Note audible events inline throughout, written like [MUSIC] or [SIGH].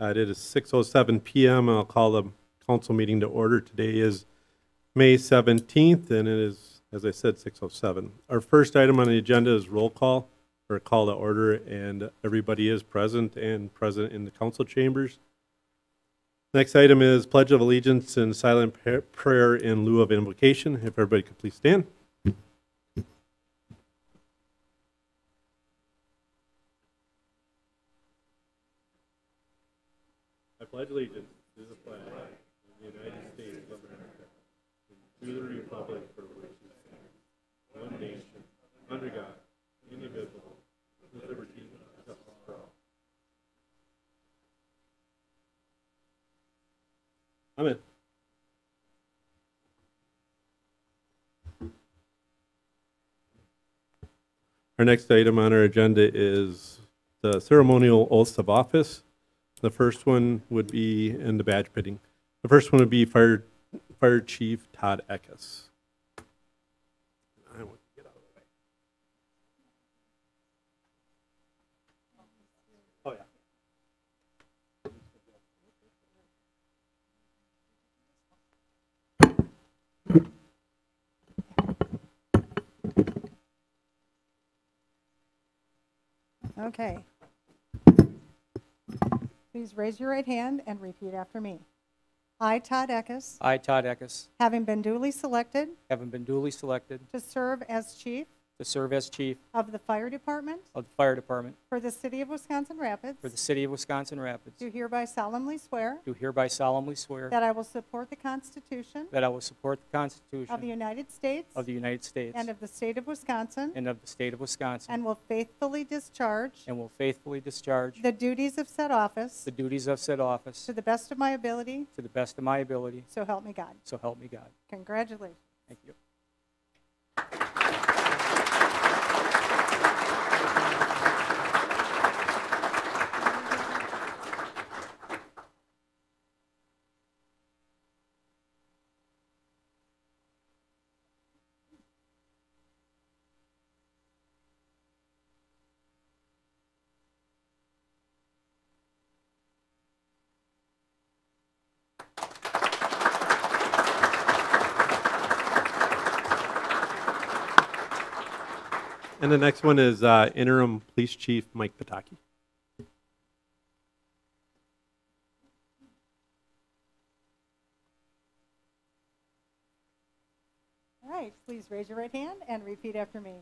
Uh, It is 6:07 PM. I'll call the council meeting to order. Today is May 17th, and it is, as I said, 6:07. Our first item on the agenda is roll call, or call to order, and everybody is present and present in the council chambers. Next item is Pledge of Allegiance and silent prayer in lieu of invocation. If everybody could please stand. Pledge allegiance to the flag of the United States of America, and to the republic for which it stands, one nation, under God, indivisible, with liberty and justice for all. Amen. Our next item on our agenda is the ceremonial oaths of office. The first one would be in the badge pitting. The first one would be Fire, Fire Chief Todd Eckes. I Please raise your right hand and repeat after me. I, Todd Eckes, I, Todd Eckes, having been duly selected having been duly selected to serve as chief to serve as chief of the fire department of the fire department for the city of Wisconsin Rapids, for the city of Wisconsin Rapids, do hereby solemnly swear do hereby solemnly swear that I will support the Constitution that I will support the Constitution. of the Constitution United States of the United States and of the state of Wisconsin, and of the state of Wisconsin, and will faithfully discharge and will faithfully discharge the duties of said office the duties of said office to the best of my ability, to the best of my ability, so help me God. so help me God. Congratulations. Thank you. And the next one is uh, interim police chief Mike Pataki. All right, please raise your right hand and repeat after me.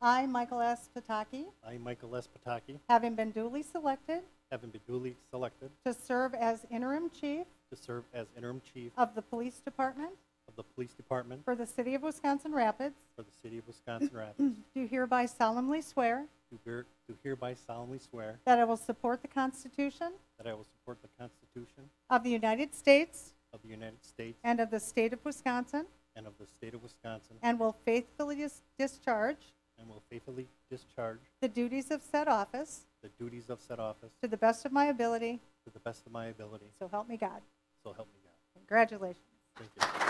I, Michael S. Pataki, I, Michael S. Pataki, having been duly selected having been duly selected to serve as interim chief to serve as interim chief of the police department of the police department for the city of Wisconsin Rapids, for the city of Wisconsin Rapids, [CLEARS THROAT] do hereby solemnly swear do do hereby solemnly swear that I will support the Constitution that I will support the Constitution of the United States of the United States and of the state of Wisconsin, and of the state of Wisconsin, and will faithfully dis- discharge and will faithfully discharge the duties of said office the duties of said office to the best of my ability, to the best of my ability, so help me God. so help me God. Congratulations. Thank you.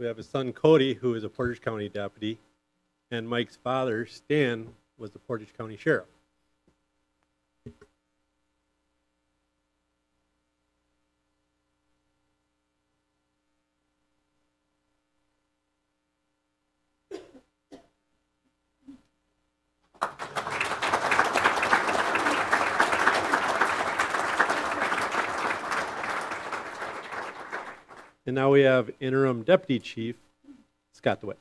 We have a son Cody, who is a Portage County deputy, and Mike's father, Stan, was the Portage County sheriff. And now we have interim deputy chief Scott DeWitt.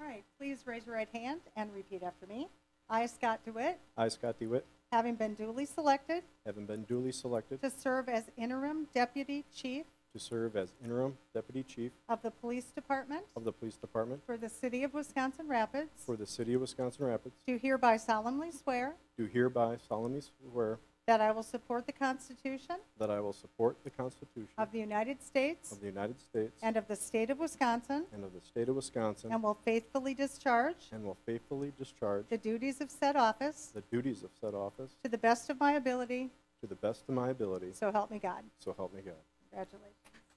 All right, please raise your right hand and repeat after me. I, Scott DeWitt, I, Scott DeWitt, having been duly selected having been duly selected to serve as interim deputy chief to serve as interim deputy chief of the police department of the police department for the city of Wisconsin Rapids, for the city of Wisconsin Rapids, do hereby solemnly swear do hereby solemnly swear that I will support the Constitution that I will support the Constitution of the United States of the United States and of the state of Wisconsin, and of the state of Wisconsin, and will faithfully discharge and will faithfully discharge the duties of said office the duties of said office to the best of my ability, to the best of my ability, so help me God. so help me God. Congratulations.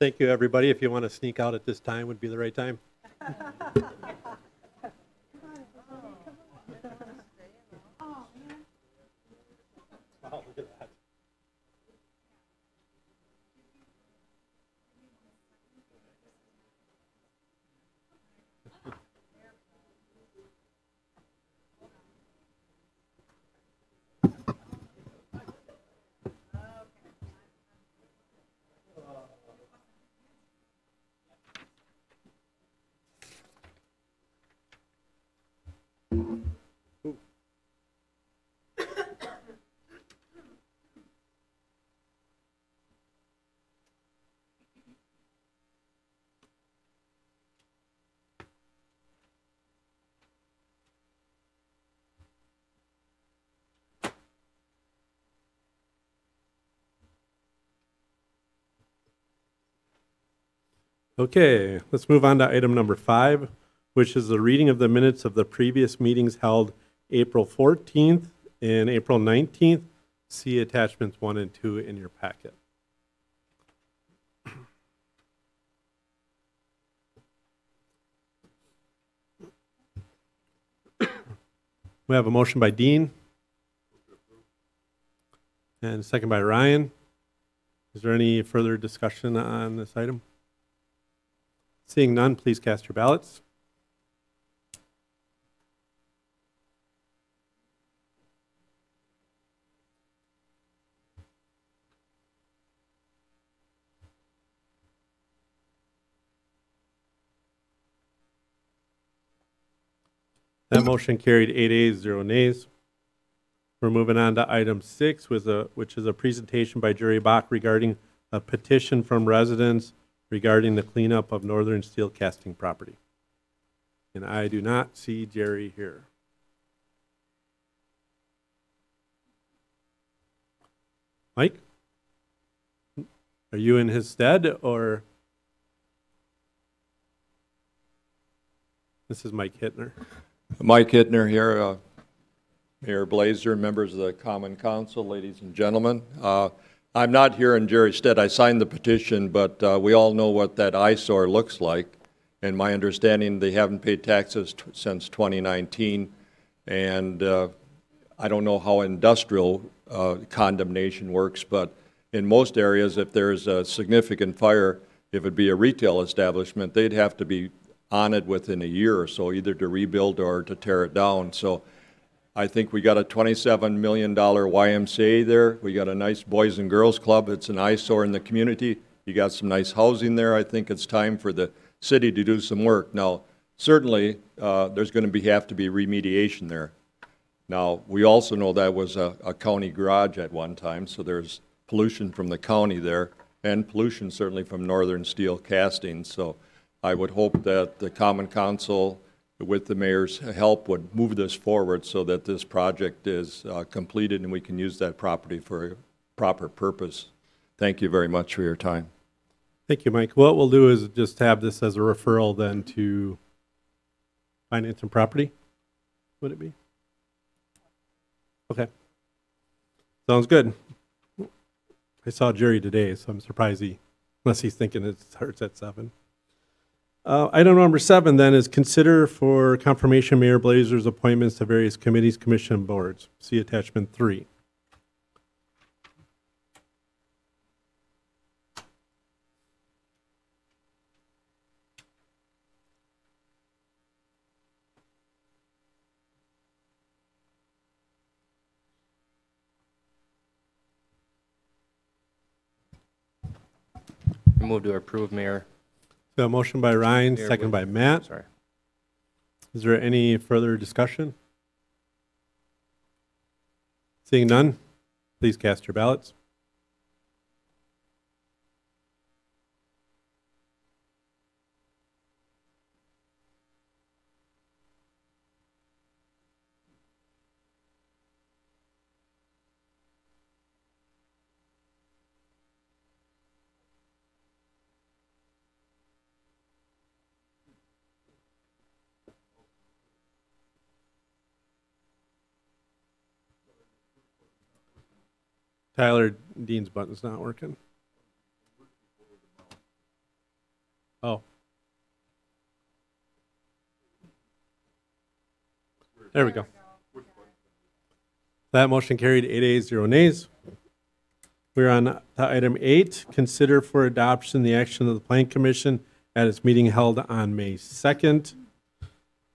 Thank you, everybody. If you want to sneak out at this time, would be the right time. [LAUGHS] Okay, let's move on to item number five, which is the reading of the minutes of the previous meetings held April 14th and April 19th. See attachments one and two in your packet. We have a motion by Dean. And a second by Ryan. Is there any further discussion on this item? Seeing none, please cast your ballots. That motion carried eight ayes, zero nays. We're moving on to item six, with a, which is a presentation by Jerry Bach regarding a petition from residents regarding the cleanup of northern steel casting property. And I do not see Jerry here. Mike? Are you in his stead, or? This is Mike Hittner. Mike Hittner here, uh, Mayor Blaser, members of the Common Council, ladies and gentlemen. Uh, I'm not here in Jerry's stead. I signed the petition, but uh, we all know what that eyesore looks like. And my understanding, they haven't paid taxes since 2019. And uh, I don't know how industrial uh, condemnation works, but in most areas, if there's a significant fire, if it be a retail establishment, they'd have to be on it within a year or so, either to rebuild or to tear it down. So I think we got a $27 million YMCA there. We got a nice Boys and Girls Club. It's an eyesore in the community. You got some nice housing there. I think it's time for the city to do some work. Now, certainly, uh, there's going to be, have to be remediation there. Now, we also know that was a, a county garage at one time, so there's pollution from the county there, and pollution certainly from Northern Steel Casting. So I would hope that the Common Council, with the mayor's help, would move this forward so that this project is uh, completed and we can use that property for a proper purpose. Thank you very much for your time. Thank you, Mike. What we'll do is just have this as a referral then to finance and property, would it be? Okay. Sounds good. I saw Jerry today, so I'm surprised he, unless he's thinking it starts at seven. Uh, item number seven then is consider for confirmation Mayor Blaser's appointments to various committees, commission, boards. See attachment three. Move to approve, Mayor. So motion by Ryan, Mayor, second by Matt. Sorry. Is there any further discussion? Seeing none, please cast your ballots. Tyler, Dean's button's not working. Oh. There we go. That motion carried eight ayes, zero nays. We're on to item eight, consider for adoption the action of the Plan Commission at its meeting held on May 2nd.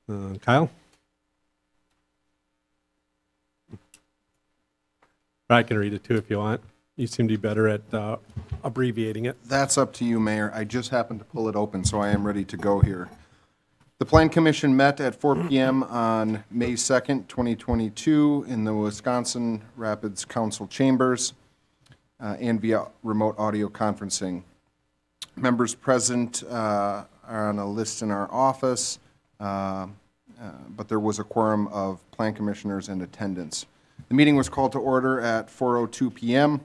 Uh, Kyle? I can read it too if you want. You seem to be better at uh, abbreviating it. That's up to you, Mayor. I just happened to pull it open, so I am ready to go here. The Plan Commission met at 4 [CLEARS THROAT] PM on May 2nd, 2022, in the Wisconsin Rapids Council chambers uh, and via remote audio conferencing. Members present uh, are on a list in our office, uh, uh, but there was a quorum of Plan Commissioners in attendance. The meeting was called to order at 4:02 PM.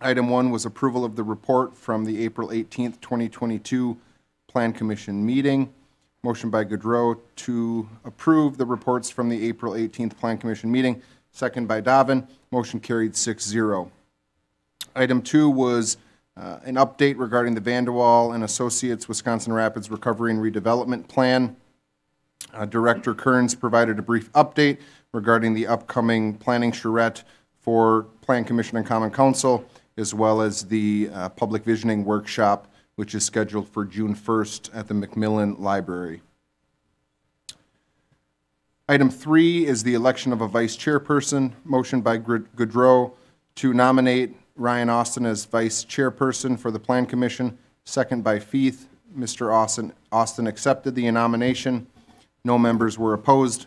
Item one was approval of the report from the April 18th, 2022 Plan Commission meeting. Motion by Gaudreau to approve the reports from the April 18th Plan Commission meeting, second by Davin. Motion carried 6-0. Item two was uh, an update regarding the Vandewalle and Associates Wisconsin Rapids Recovery and Redevelopment Plan. Uh, Director Kearns provided a brief update regarding the upcoming planning charrette for Plan Commission and Common Council, as well as the uh, Public Visioning Workshop, which is scheduled for June 1st at the McMillan Library. Item three is the election of a vice chairperson. Motion by Goodrow to nominate Ryan Austin as vice chairperson for the Plan Commission, second by Feith. Mr. Austin, Austin accepted the nomination. No members were opposed.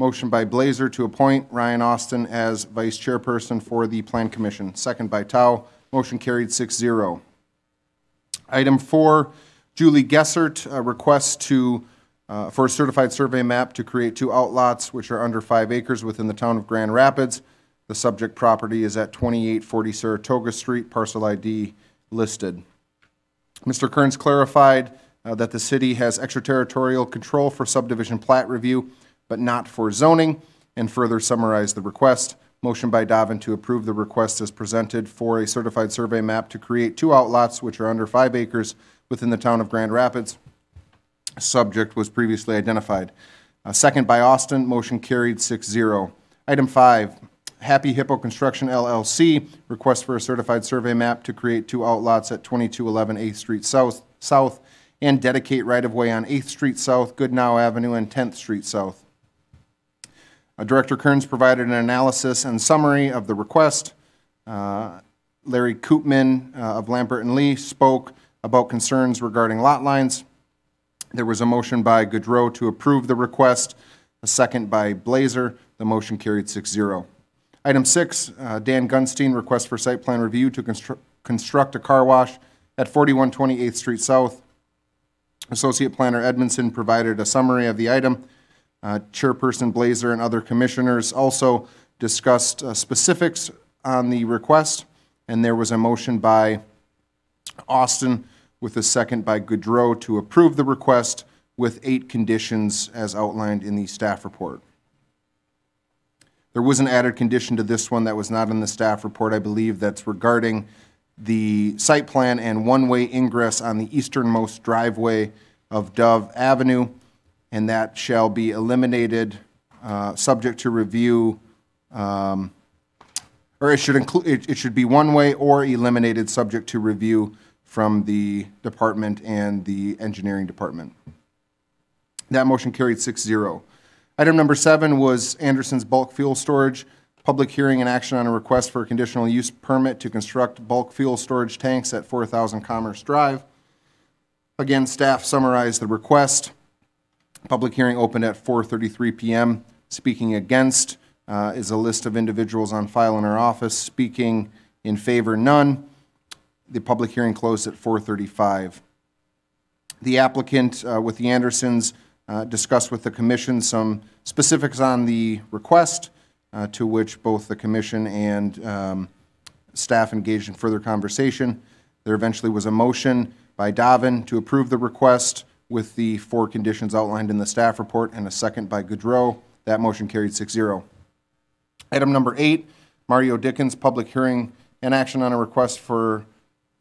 Motion by Blaser to appoint Ryan Austin as vice chairperson for the Plan Commission, second by Tao. Motion carried 6-0. Item four, Julie Gessert, a request to, uh, for a certified survey map to create two outlots which are under five acres within the town of Grand Rapids. The subject property is at 2840 Saratoga Street, parcel ID listed. Mr. Kearns clarified uh, that the city has extraterritorial control for subdivision plat review, but not for zoning, and further summarize the request. Motion by Davin to approve the request as presented for a certified survey map to create two outlots which are under five acres within the town of Grand Rapids. Subject was previously identified. Uh, Second by Austin, motion carried 6-0. Item five, Happy Hippo Construction LLC, request for a certified survey map to create two outlots at 2211 8th Street South, South, and dedicate right-of-way on 8th Street South, Goodnow Avenue, and 10th Street South. Uh, Director Kearns provided an analysis and summary of the request. Uh, Larry Koopman uh, of Lampert and Lee spoke about concerns regarding lot lines. There was a motion by Goodrow to approve the request, a second by Blaser. The motion carried 6-0. Item six, uh, Dan Gunstein, request for site plan review to constru- construct a car wash at 4128th Street South. Associate Planner Edmondson provided a summary of the item. Uh, Chairperson Blaser and other commissioners also discussed uh, specifics on the request, and there was a motion by Austin with a second by Goodrow to approve the request with eight conditions as outlined in the staff report. There was an added condition to this one that was not in the staff report, I believe, that's regarding the site plan and one-way ingress on the easternmost driveway of Dove Avenue, and that shall be eliminated, uh, subject to review, um, or it should include, it, it should be one-way or eliminated, subject to review from the department and the engineering department. That motion carried 6-0. Item number seven was Anderson's bulk fuel storage. Public hearing and action on a request for a conditional use permit to construct bulk fuel storage tanks at 4,000 Commerce Drive. Again, staff summarized the request. Public hearing opened at 4:33 PM. Speaking against uh, is a list of individuals on file in our office. Speaking in favor, none. The public hearing closed at 4:35. The applicant uh, with the Andersons uh, discussed with the commission some specifics on the request, uh, to which both the commission and um, staff engaged in further conversation. There eventually was a motion by Davin to approve the request with the four conditions outlined in the staff report, and a second by Goodrow. That motion carried 6-0. Item number eight, Mario Dickens, public hearing and action on a request for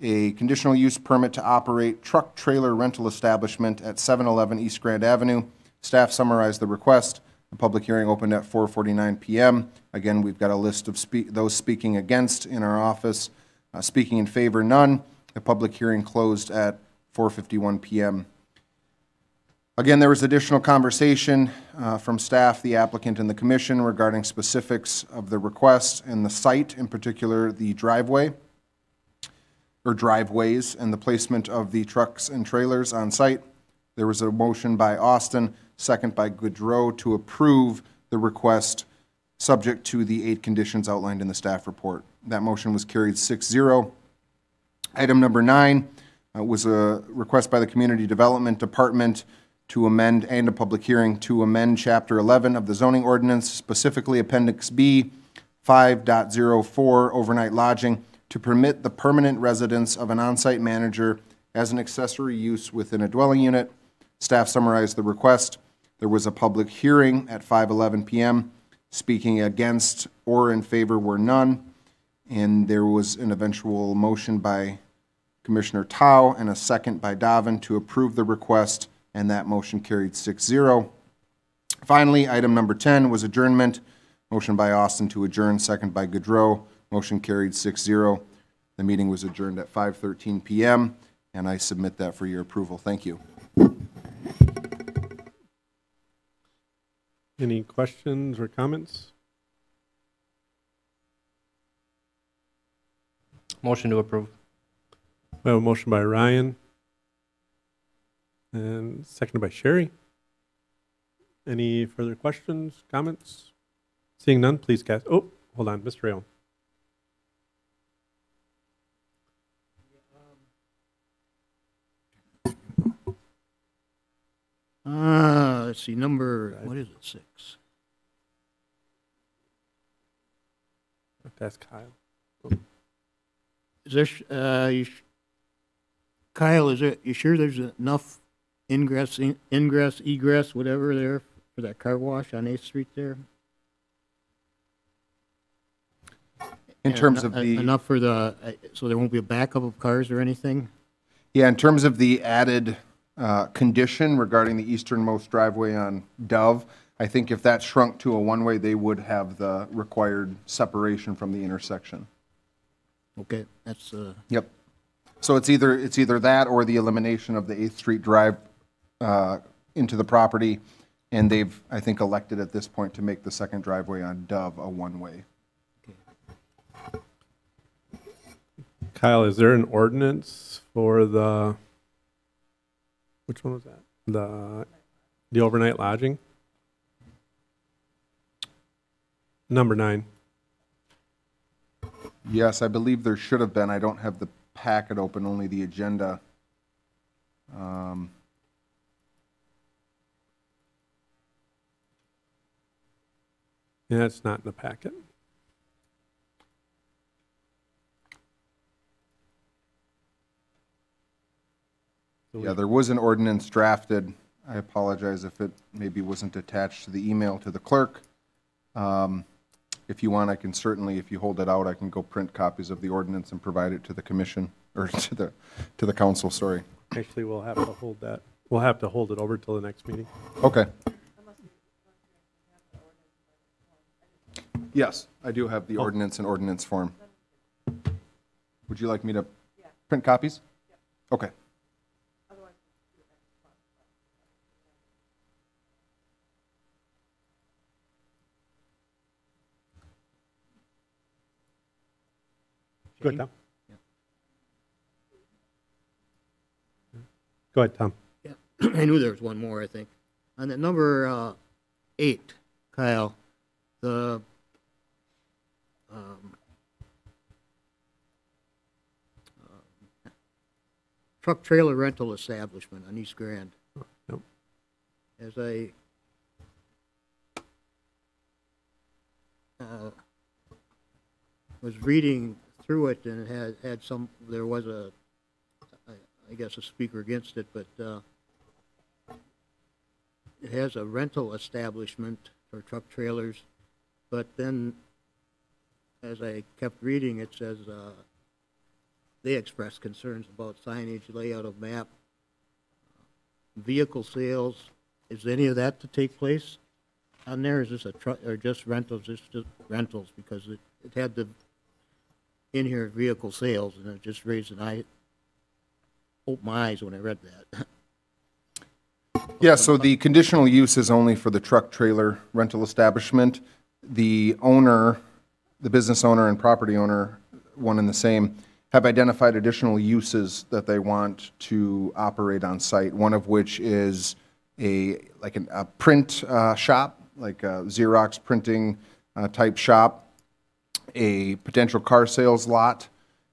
a conditional use permit to operate truck trailer rental establishment at 711 East Grand Avenue. Staff summarized the request. The public hearing opened at 4:49 PM. Again, we've got a list of speak, those speaking against in our office. Uh, Speaking in favor, none. The public hearing closed at 4:51 PM. Again, there was additional conversation uh, from staff, the applicant, and the commission regarding specifics of the request and the site, in particular, the driveway or driveways and the placement of the trucks and trailers on site. There was a motion by Austin, second by Goodrow, to approve the request, subject to the eight conditions outlined in the staff report. That motion was carried 6-0. Item number nine uh, was a request by the Community Development Department to amend, and a public hearing, to amend Chapter 11 of the zoning ordinance, specifically Appendix B 5.04, overnight lodging, to permit the permanent residence of an on-site manager as an accessory use within a dwelling unit. Staff summarized the request. There was a public hearing at 5:11 PM. Speaking against or in favor were none. And there was an eventual motion by Commissioner Tao and a second by Davin to approve the request, and that motion carried 6-0. Finally, item number 10 was adjournment. Motion by Austin to adjourn, second by Goodrow. Motion carried 6-0. The meeting was adjourned at 5:13 PM, and I submit that for your approval. Thank you. Any questions or comments? Motion to approve. We have a motion by Ryan and seconded by Sherry. Any further questions, comments? Seeing none, please cast, oh, hold on, Mr. Rayon. Uh, let's see, number, what is it, six? That's Kyle. Is there, uh, you sh- Kyle, is it, you sure there's enough ingress, in- ingress, egress, whatever there for that car wash on Eighth Street there? In And terms eno- of the. Enough for the, uh, so there won't be a backup of cars or anything? Yeah, in terms of the added uh, condition regarding the easternmost driveway on Dove, I think if that shrunk to a one-way, they would have the required separation from the intersection. Okay, that's, uh, Yep. So it's either, it's either that or the elimination of the 8th Street Drive uh, into the property, and they've, I think, elected at this point to make the second driveway on Dove a one-way. Kyle, is there an ordinance for the, which one was that? The, the overnight lodging? Number nine. Yes, I believe there should have been. I don't have the packet open, only the agenda. Um, Yeah, it's not in the packet. Yeah, there was an ordinance drafted. I apologize if it maybe wasn't attached to the email to the clerk. Um, If you want, I can certainly, if you hold it out, I can go print copies of the ordinance and provide it to the commission, [LAUGHS] or to the, to the council, sorry. Actually, we'll have to hold that, we'll have to hold it over till the next meeting. Okay. Yes, I do have the ordinance in ordinance form. Would you like me to print copies? Okay. Go ahead, Tom. Go ahead, Tom. [CLEARS THROAT] I knew there was one more, I think. On the number uh, eight, Kyle, the um, um, truck trailer rental establishment on East Grand. Yep. As I uh, was reading through it and it had, had some, there was a, I I guess a speaker against it, but uh, it has a rental establishment for truck trailers, but then, as I kept reading, it says, uh, they express concerns about signage, layout of map, vehicle sales. Is any of that to take place on there? Is this a truck, or just rentals, it's just rentals? Because it, it had the, in here, vehicle sales, and it just raised an eye, opened my eyes when I read that. Yeah, so the conditional use is only for the truck trailer rental establishment. The owner, the business owner and property owner, one and the same, have identified additional uses that they want to operate on site, one of which is a, like an- a print uh, shop, like a Xerox printing uh, type shop, a potential car sales lot,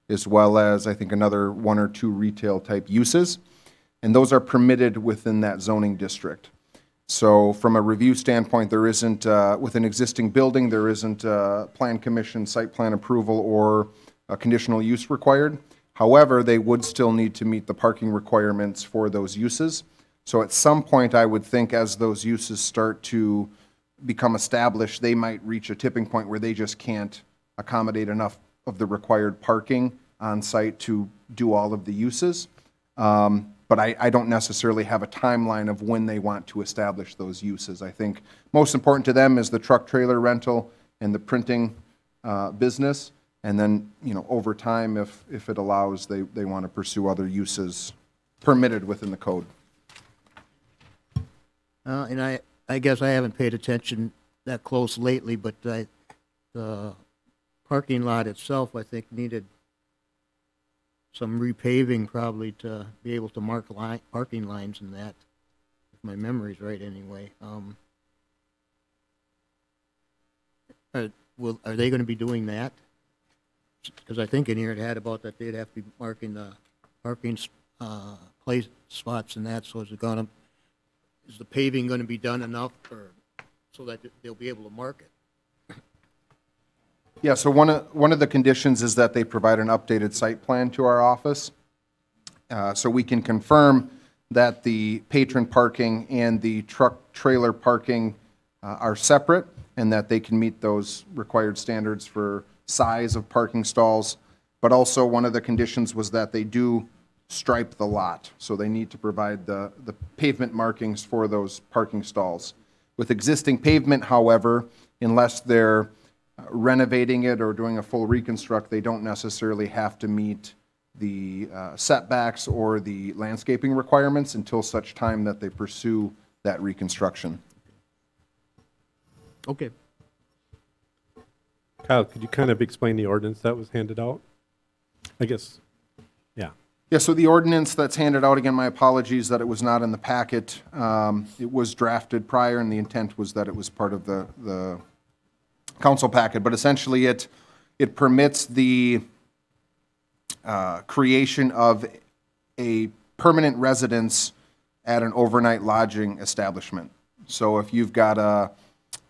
as well as, I think, another one or two retail type uses and those are permitted within that zoning district. So from a review standpoint, there isn't, uh, with an existing building, there isn't uh, plan commission, site plan approval, or a conditional use required. However, they would still need to meet the parking requirements for those uses. So at some point, I would think as those uses start to become established, they might reach a tipping point where they just can't accommodate enough of the required parking on site to do all of the uses. Um, But I, I don't necessarily have a timeline of when they want to establish those uses. I think most important to them is the truck trailer rental and the printing uh, business. And then, you know, over time, if, if it allows, they, they want to pursue other uses permitted within the code. Uh, and I, I guess I haven't paid attention that close lately, but I, the parking lot itself, I think, needed some repaving probably to be able to mark line, parking lines and that, if my memory's right anyway. Um, are, will, are they gonna be doing that? Because I think in here it had about that they'd have to be marking the parking, uh, place spots and that, so is it gonna, is the paving gonna be done enough so that they'll be able to mark it? Yeah, so one of, one of the conditions is that they provide an updated site plan to our office. Uh, So we can confirm that the patron parking and the truck trailer parking uh, are separate and that they can meet those required standards for size of parking stalls. But also, one of the conditions was that they do stripe the lot. So they need to provide the, the pavement markings for those parking stalls. With existing pavement, however, unless they're renovating it or doing a full reconstruct, they don't necessarily have to meet the uh, setbacks or the landscaping requirements until such time that they pursue that reconstruction. Okay. Kyle, could you kind of explain the ordinance that was handed out? I guess, yeah. Yeah, so the ordinance that's handed out, again, my apologies that it was not in the packet. Um, It was drafted prior, and the intent was that it was part of the, the council packet, but essentially it, it permits the uh, creation of a permanent residence at an overnight lodging establishment. So if you've got a,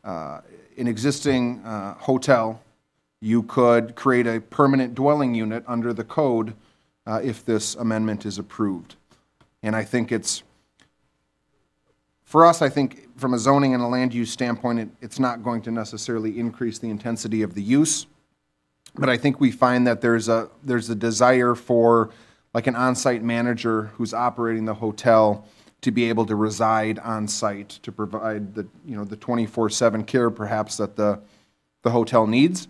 uh, an existing uh, hotel, you could create a permanent dwelling unit under the code uh, if this amendment is approved. And I think it's, for us, I think from a zoning and a land use standpoint, it, it's not going to necessarily increase the intensity of the use. But I think we find that there's a, there's a desire for like an on-site manager who's operating the hotel to be able to reside on-site, to provide the, you know, the 24/7 care perhaps that the, the hotel needs.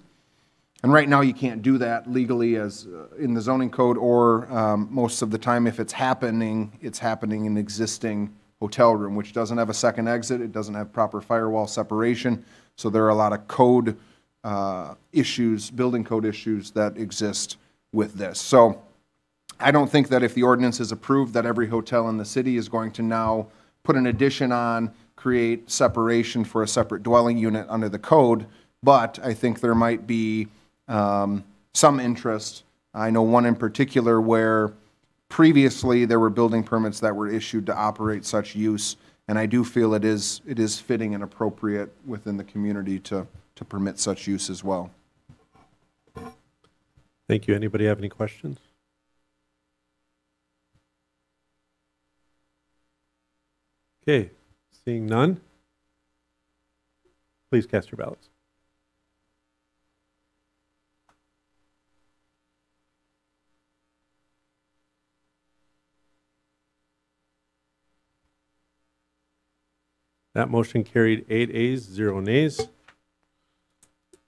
And right now, you can't do that legally as, uh, in the zoning code, or um, most of the time, if it's happening, it's happening in existing hotel room, which doesn't have a second exit, it doesn't have proper firewall separation, so there are a lot of code uh, issues, building code issues that exist with this. So I don't think that if the ordinance is approved, that every hotel in the city is going to now put an addition on, create separation for a separate dwelling unit under the code, but I think there might be um, some interest. I know one in particular where previously there were building permits that were issued to operate such use, and I do feel it is, it is fitting and appropriate within the community to, to permit such use as well. Thank you. Anybody have any questions? Okay, seeing none. Please cast your ballots. That motion carried eight ayes, zero nays.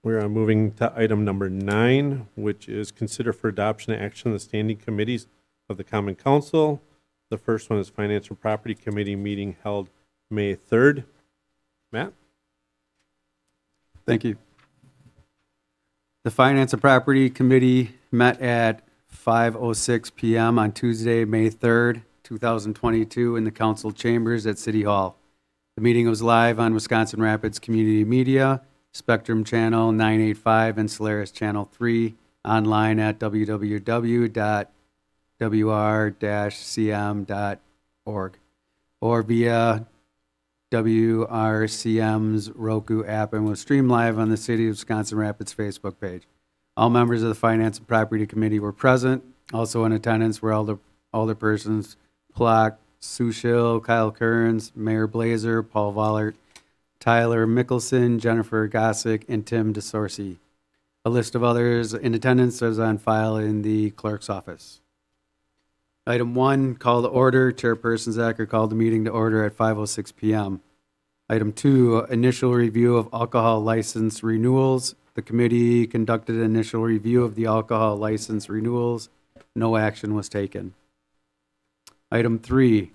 We're uh, moving to item number nine, which is consider for adoption and action the standing committees of the Common Council. The first one is Finance and Property Committee meeting held May 3rd. Matt? Thank you. The Finance and Property Committee met at 5:06 PM on Tuesday, May 3rd, 2022, in the council chambers at City Hall. The meeting was live on Wisconsin Rapids Community Media, Spectrum Channel 985, and Solarus Channel 3, online at www.wr-cm.org, or via WRCM's Roku app and was streamed live on the City of Wisconsin Rapids Facebook page. All members of the Finance and Property Committee were present. Also in attendance were Alder, Alderpersons Plock, Sushil, Kyle Kearns, Mayor Blaser, Paul Vollert, Tyler Mickelson, Jennifer Gossick, and Tim DeSorsi. A list of others in attendance is on file in the clerk's office. Item one, call to order. Chairperson Zacher called the meeting to order at 5:06 PM. Item two, initial review of alcohol license renewals. The committee conducted an initial review of the alcohol license renewals. No action was taken. Item three,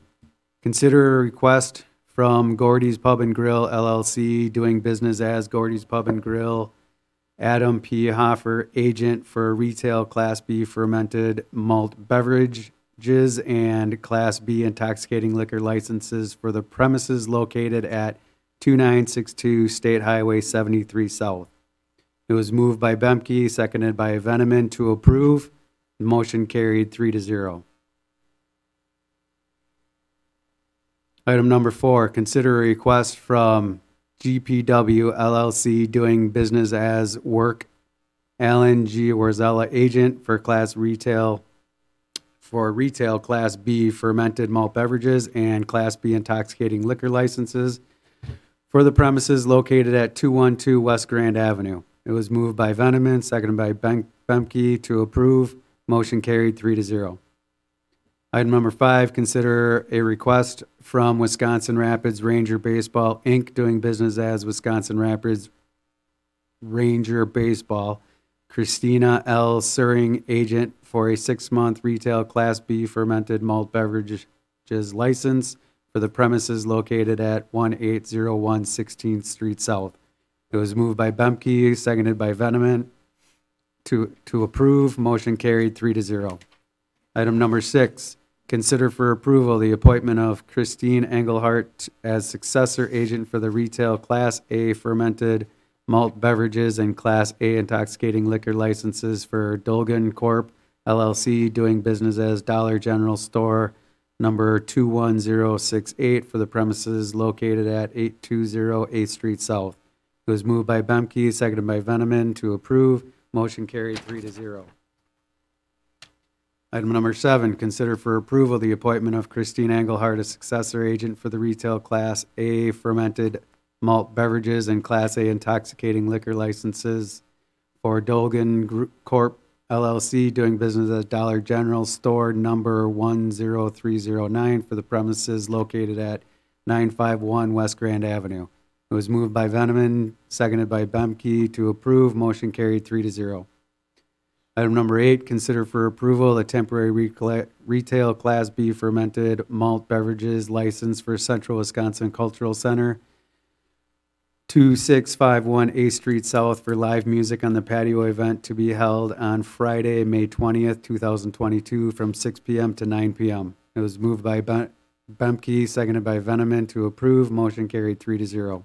consider a request from Gordy's Pub and Grill LLC, doing business as Gordy's Pub and Grill, Adam P. Hoffer, agent for retail Class B fermented malt beverages and Class B intoxicating liquor licenses for the premises located at 2962 State Highway 73 South. It was moved by Bemke, seconded by Veneman to approve. The motion carried three to zero. Item number four, consider a request from GPW LLC doing business as Work Allen G. Warzella agent for Class Retail, for retail Class B fermented malt beverages and Class B intoxicating liquor licenses for the premises located at 212 West Grand Avenue. It was moved by Veneman, seconded by Bemke to approve. Motion carried three to zero. Item number five, consider a request from Wisconsin Rapids Ranger Baseball, Inc., doing business as Wisconsin Rapids Ranger Baseball. Christina L. Suring, agent for a six-month retail Class B fermented malt beverages license for the premises located at 1801 16th Street South. It was moved by Bemke, seconded by Veneman to, to approve. Motion carried three to zero. Item number six, consider for approval the appointment of Christine Engelhart as successor agent for the retail Class A fermented malt beverages and Class A intoxicating liquor licenses for Dolgencorp LLC, doing business as Dollar General Store number 21068 for the premises located at 820 8th Street South. It was moved by Bemke, seconded by Veneman to approve. Motion carried three to zero. Item number seven, consider for approval the appointment of Christine Engelhardt as successor agent for the retail Class A fermented malt beverages and Class A intoxicating liquor licenses for Dolgan Group Corp. LLC, doing business as Dollar General Store Number 10309 for the premises located at 951 West Grand Avenue. It was moved by Veneman, seconded by Bemke to approve. Motion carried three to zero. Item number eight, consider for approval a temporary retail Class B fermented malt beverages license for Central Wisconsin Cultural Center 2651 A Street South for live music on the patio event to be held on Friday, May 20th, 2022, from 6 PM to 9 PM. It was moved by Bemke, seconded by Veneman to approve. Motion carried three to zero.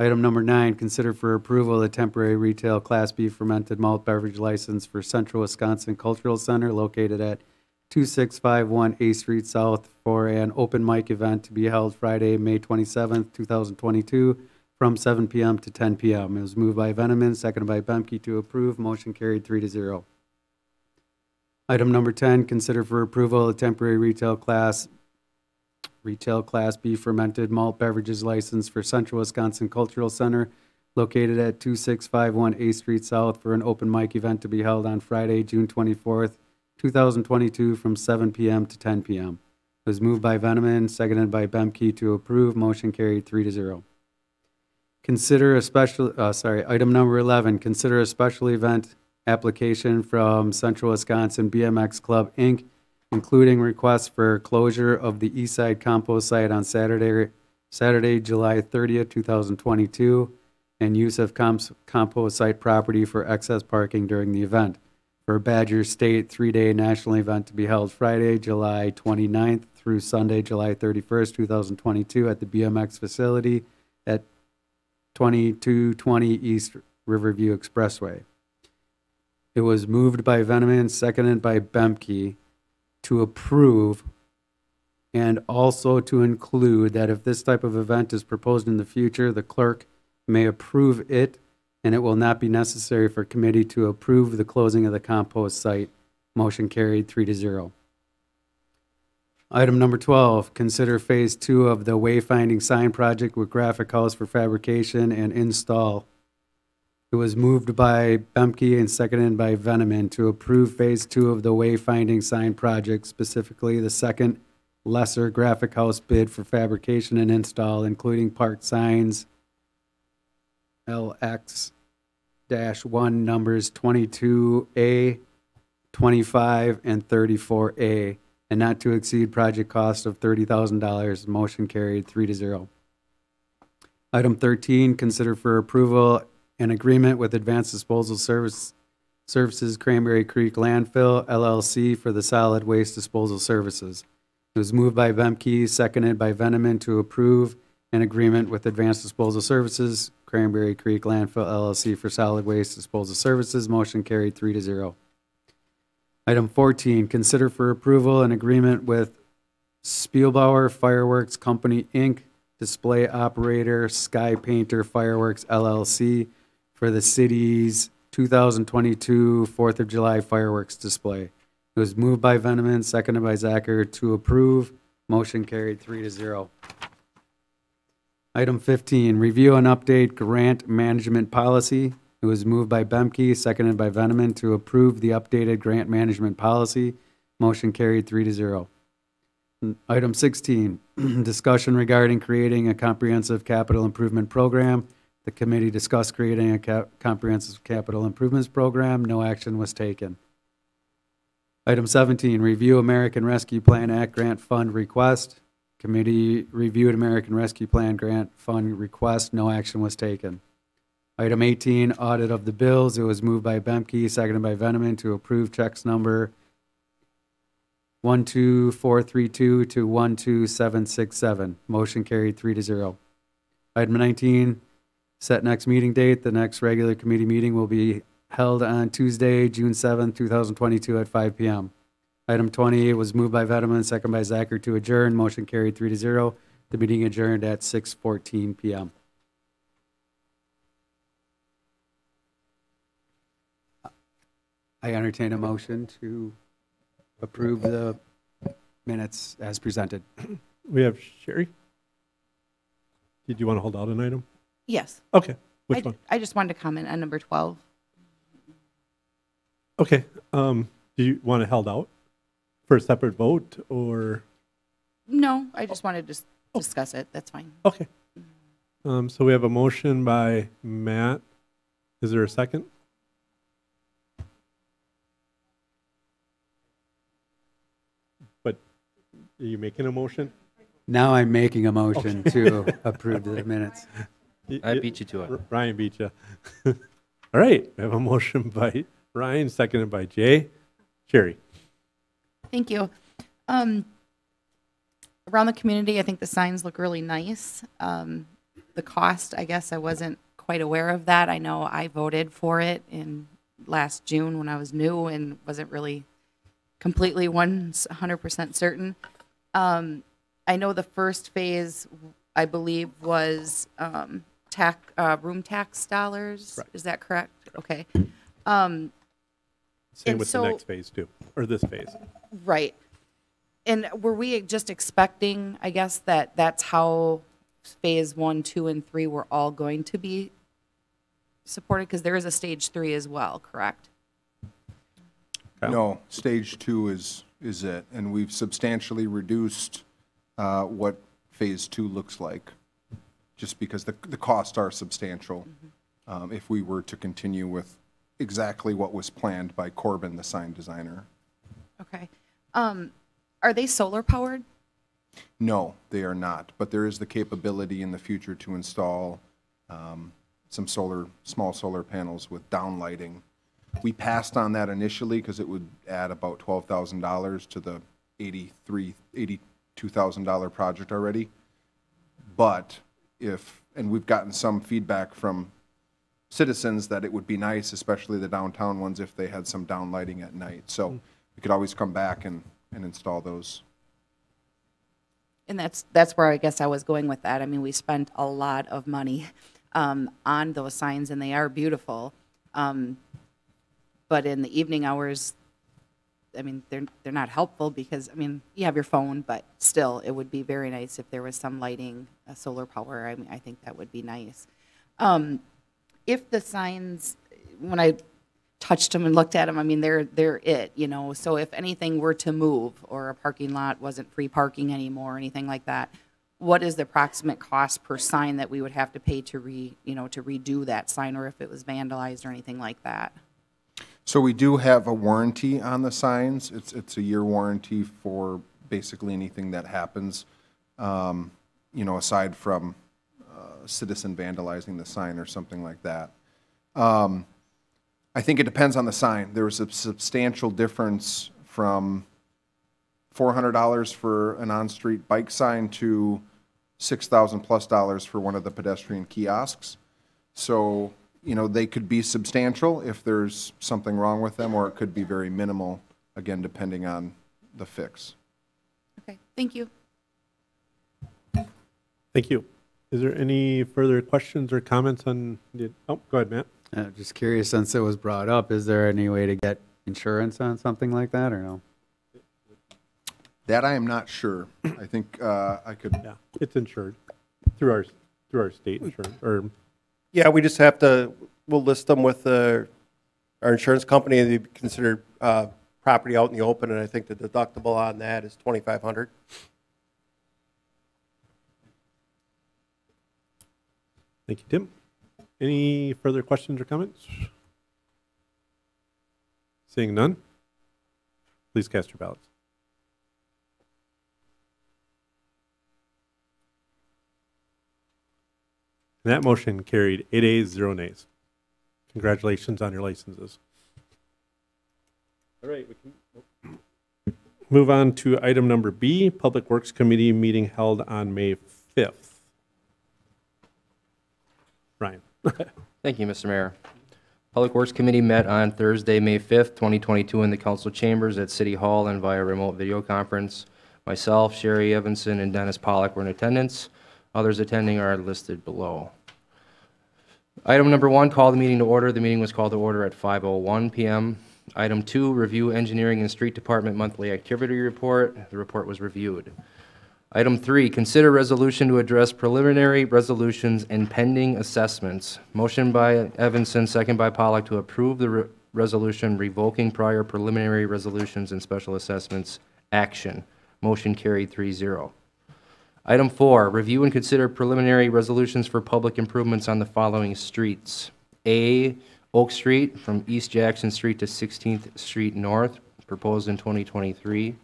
Item number nine, consider for approval a temporary retail Class B fermented malt beverage license for Central Wisconsin Cultural Center located at 2651 A Street South for an open mic event to be held Friday, May 27th, 2022, from 7 PM to 10 PM. It was moved by Veneman, seconded by Bemke to approve. Motion carried three to zero. Item number 10, consider for approval a temporary retail class, retail Class B fermented malt beverages license for Central Wisconsin Cultural Center located at 2651 A Street South for an open mic event to be held on Friday, June 24th, 2022, from 7 PM to 10 PM. It was moved by Veneman, seconded by Bemke to approve. Motion carried three to zero. Consider a special, uh, sorry, item number 11, consider a special event application from Central Wisconsin BMX Club, Inc., including requests for closure of the East Side Compost site on Saturday, Saturday, July 30th, 2022, and use of comps- compost site property for excess parking during the event. For Badger State three-day national event to be held Friday, July 29th through Sunday, July 31st, 2022, at the BMX facility at 2220 East Riverview Expressway. It was moved by Veneman, seconded by Bemke to approve and also to include that if this type of event is proposed in the future, the clerk may approve it and it will not be necessary for committee to approve the closing of the compost site. Motion carried three to zero. Item number 12, consider phase two of the wayfinding sign project with graphic house for fabrication and install. It was moved by Bemke and seconded by Veneman to approve phase two of the wayfinding sign project, specifically the second lesser graphic house bid for fabrication and install, including park signs, LX dash one numbers twenty-two A, twenty-five, and thirty-four A, and not to exceed project cost of thirty thousand dollars. Motion carried three to zero. Item thirteen, consider for approval an agreement with Advanced Disposal Service, Services Cranberry Creek Landfill LLC for the solid waste disposal services. It was moved by Bemke, seconded by Veneman to approve an agreement with Advanced Disposal Services, Cranberry Creek Landfill LLC for solid waste disposal services. Motion carried three to zero. Item 14, consider for approval an agreement with Spielbauer Fireworks Company, Inc., display operator Sky Painter Fireworks LLC for the city's 2022 Fourth of July fireworks display. It was moved by Veneman, seconded by Zacher to approve. Motion carried three to zero. Item 15, review and update grant management policy. It was moved by Bemke, seconded by Veneman to approve the updated grant management policy. Motion carried three to zero. Item 16, [CLEARS THROAT] discussion regarding creating a comprehensive capital improvement program. The committee discussed creating a cap- comprehensive capital improvements program. No action was taken. Item 17, review American Rescue Plan Act Grant Fund request. Committee reviewed American Rescue Plan Grant Fund request. No action was taken. Item 18, audit of the bills. It was moved by Bemke, seconded by Veneman to approve checks number 12432 to 12767. Motion carried three to zero. Item 19, set next meeting date. The next regular committee meeting will be held on Tuesday, June 7th, 2022 at 5 PM. Item 20 was moved by Veneman, second by Zacher to adjourn. Motion carried three to zero. The meeting adjourned at 6:14 PM. I entertain a motion to approve the minutes as presented. We have Sherry. Did you want to hold out an item? Yes. Okay, I, which d- one? I just wanted to comment on number 12. Okay, um, do you want it held out for a separate vote or, No, I just wanted to s- discuss it. That's fine. okay. Um, so we have a motion by Matt. Is there a second? But are you making a motion? Now I'm making a motion to [LAUGHS] approve the minutes. I beat you to it. R- Ryan beat you. [LAUGHS] All right, we have a [LAUGHS] motion by Ryan, seconded by Jay. Sherry? Thank you. Um, around the community, I think the signs look really nice. Um, the cost, I guess I wasn't quite aware of that. I know I voted for it in last June when I was new and wasn't really completely one hundred percent certain. Um, I know the first phase, I believe, was um, tax uh, room tax dollars. Correct. Is that correct? Okay. Um, Same And with the next phase too, or this phase. Right. And were we just expecting, I guess, that that's how phase one, two, and three were all going to be supported? Because there is a stage three as well, correct? Kyle? No, stage two is, is it, and we've substantially reduced uh, what phase two looks like, just because the, the costs are substantial. um, If we were to continue with exactly what was planned by Corbin, the sign designer. Okay. Um, are they solar powered? No, they are not, but there is the capability in the future to install um, some solar, small solar panels with downlighting. We passed on that initially because it would add about twelve thousand dollars to the eighty-three, eighty-two thousand dollar project already. But if, and we've gotten some feedback from citizens that it would be nice, especially the downtown ones, if they had some downlighting at night. So we could always come back and, and install those. And that's, that's where I guess I was going with that. I mean, we spent a lot of money um, on those signs, and they are beautiful. Um, but in the evening hours, I mean, they're, they're not helpful because, I mean, you have your phone, but still, it would be very nice if there was some lighting, uh, solar power. I mean, I think that would be nice. Um, if the signs, when I touched them and looked at them, I mean, they're, they're it, you know? So if anything were to move or a parking lot wasn't free parking anymore, or anything like that, what is the approximate cost per sign that we would have to pay to re, you know, to redo that sign or if it was vandalized or anything like that? So we do have a warranty on the signs. It's, it's a year warranty for basically anything that happens, um, you know, aside from uh, citizen vandalizing the sign or something like that. Um, I think it depends on the sign. There was a substantial difference from $400 for an on-street bike sign to 6,000 plus dollars for one of the pedestrian kiosks. So, you know, they could be substantial if there's something wrong with them, or it could be very minimal, again, depending on the fix. Okay, thank you. Thank you. Is there any further questions or comments on, the- oh, go ahead, Matt. Uh, just curious, since it was brought up, is there any way to get insurance on something like that or no? That I am not sure. I think uh, I could, Yeah, it's insured through our, through our state insurance, or, Yeah, we just have to, we'll list them with uh, our insurance company, and they be considered uh, property out in the open, and I think the deductible on that is 2,500. thank you, Tim. Any further questions or comments? Seeing none, please cast your ballots. And that motion carried eight ayes, zero nays. Congratulations on your licenses. All right, we can oh. move on to item number B, Public Works Committee meeting held on May 5th. Ryan. [LAUGHS] Thank you, Mr. Mayor. Public Works Committee met on Thursday, May 5th, 2022, in the council chambers at City Hall and via remote video conference. Myself, Sherry Evanson, and Dennis Pollock were in attendance. Others attending are listed below. Item number one, call the meeting to order. The meeting was called to order at 5:01 PM. Item two, review engineering and street department monthly activity report. The report was reviewed. Item three, consider resolution to address preliminary resolutions and pending assessments. Motion by Evanson, second by Pollock to approve the re- resolution revoking prior preliminary resolutions and special assessments action. Motion carried 3-0. Item four, review and consider preliminary resolutions for public improvements on the following streets. A, Oak Street from East Jackson Street to 16th Street North, proposed in 2023.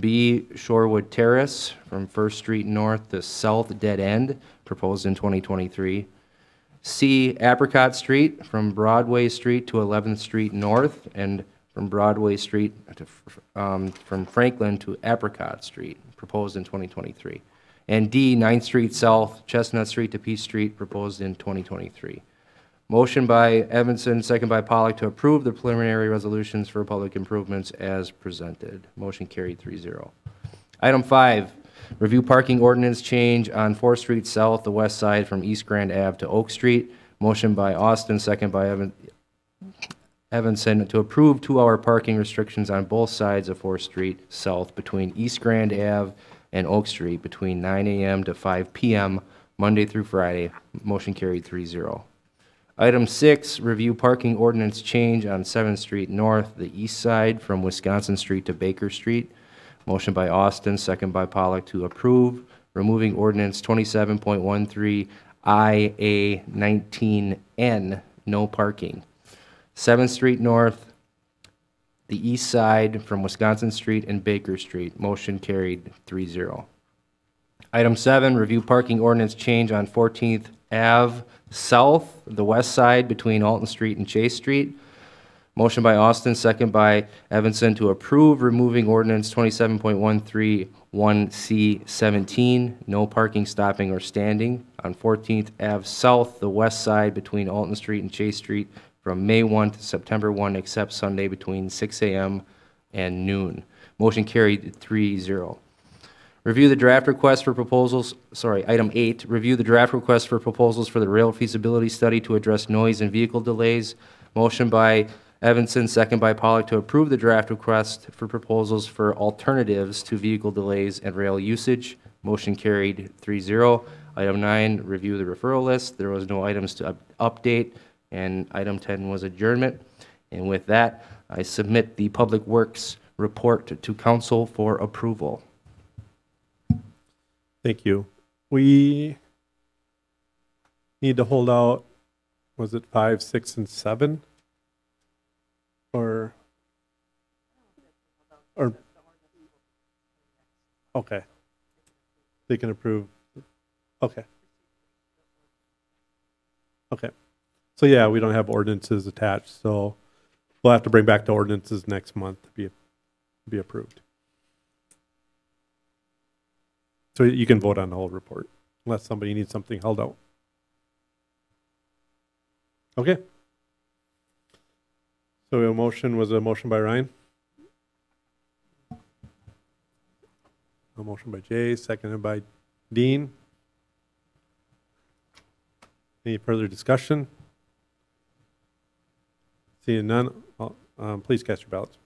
B, Shorewood Terrace from First Street North to South Dead End, proposed in 2023. C, Apricot Street from Broadway Street to 11th Street North and from Broadway Street to, um, from Franklin to Apricot Street, proposed in 2023. And D, 9th Street South, Chestnut Street to Peace Street, proposed in 2023. Motion by Evanson, second by Pollock to approve the preliminary resolutions for public improvements as presented. Motion carried 3-0. Item five, review parking ordinance change on Fourth Street South, the west side from East Grand Ave to Oak Street. Motion by Austin, second by Evan, Evanson to approve two-hour parking restrictions on both sides of Fourth Street South between East Grand Ave and Oak Street between 9 AM to 5 PM, Monday through Friday. Motion carried 3-0. Item six, review parking ordinance change on Seventh Street North, the east side from Wisconsin Street to Baker Street. Motion by Austin, second by Pollock to approve, removing ordinance twenty-seven point one three IA nineteen N, no parking. Seventh Street North, the east side from Wisconsin Street and Baker Street. Motion carried 3-0. Item seven, review parking ordinance change on Fourteenth Ave South, the west side between Alton Street and Chase Street. Motion by Austin, second by Evanson to approve removing ordinance twenty-seven point one three one C seventeen, no parking, stopping, or standing on Fourteenth Ave South, the west side between Alton Street and Chase Street from May one to September one, except Sunday between six AM and noon. Motion carried 3-0. Review the draft request for proposals, sorry, item eight, review the draft request for proposals for the rail feasibility study to address noise and vehicle delays. Motion by Evanson, second by Pollock to approve the draft request for proposals for alternatives to vehicle delays and rail usage. Motion carried 3-0. Item nine, review the referral list. There was no items to up- update, and item ten was adjournment. And with that, I submit the Public Works report to- to council for approval. Thank you. We need to hold out, was it five, six, and seven? Or? Or? Okay. They can approve, okay. Okay. So yeah, we don't have ordinances attached, so we'll have to bring back the ordinances next month to be, be approved. So you can vote on the whole report unless somebody needs something held out. Okay. So a motion was a motion by Ryan. A motion by Jay, seconded by Dean. Any further discussion? Seeing none, um, please cast your ballots.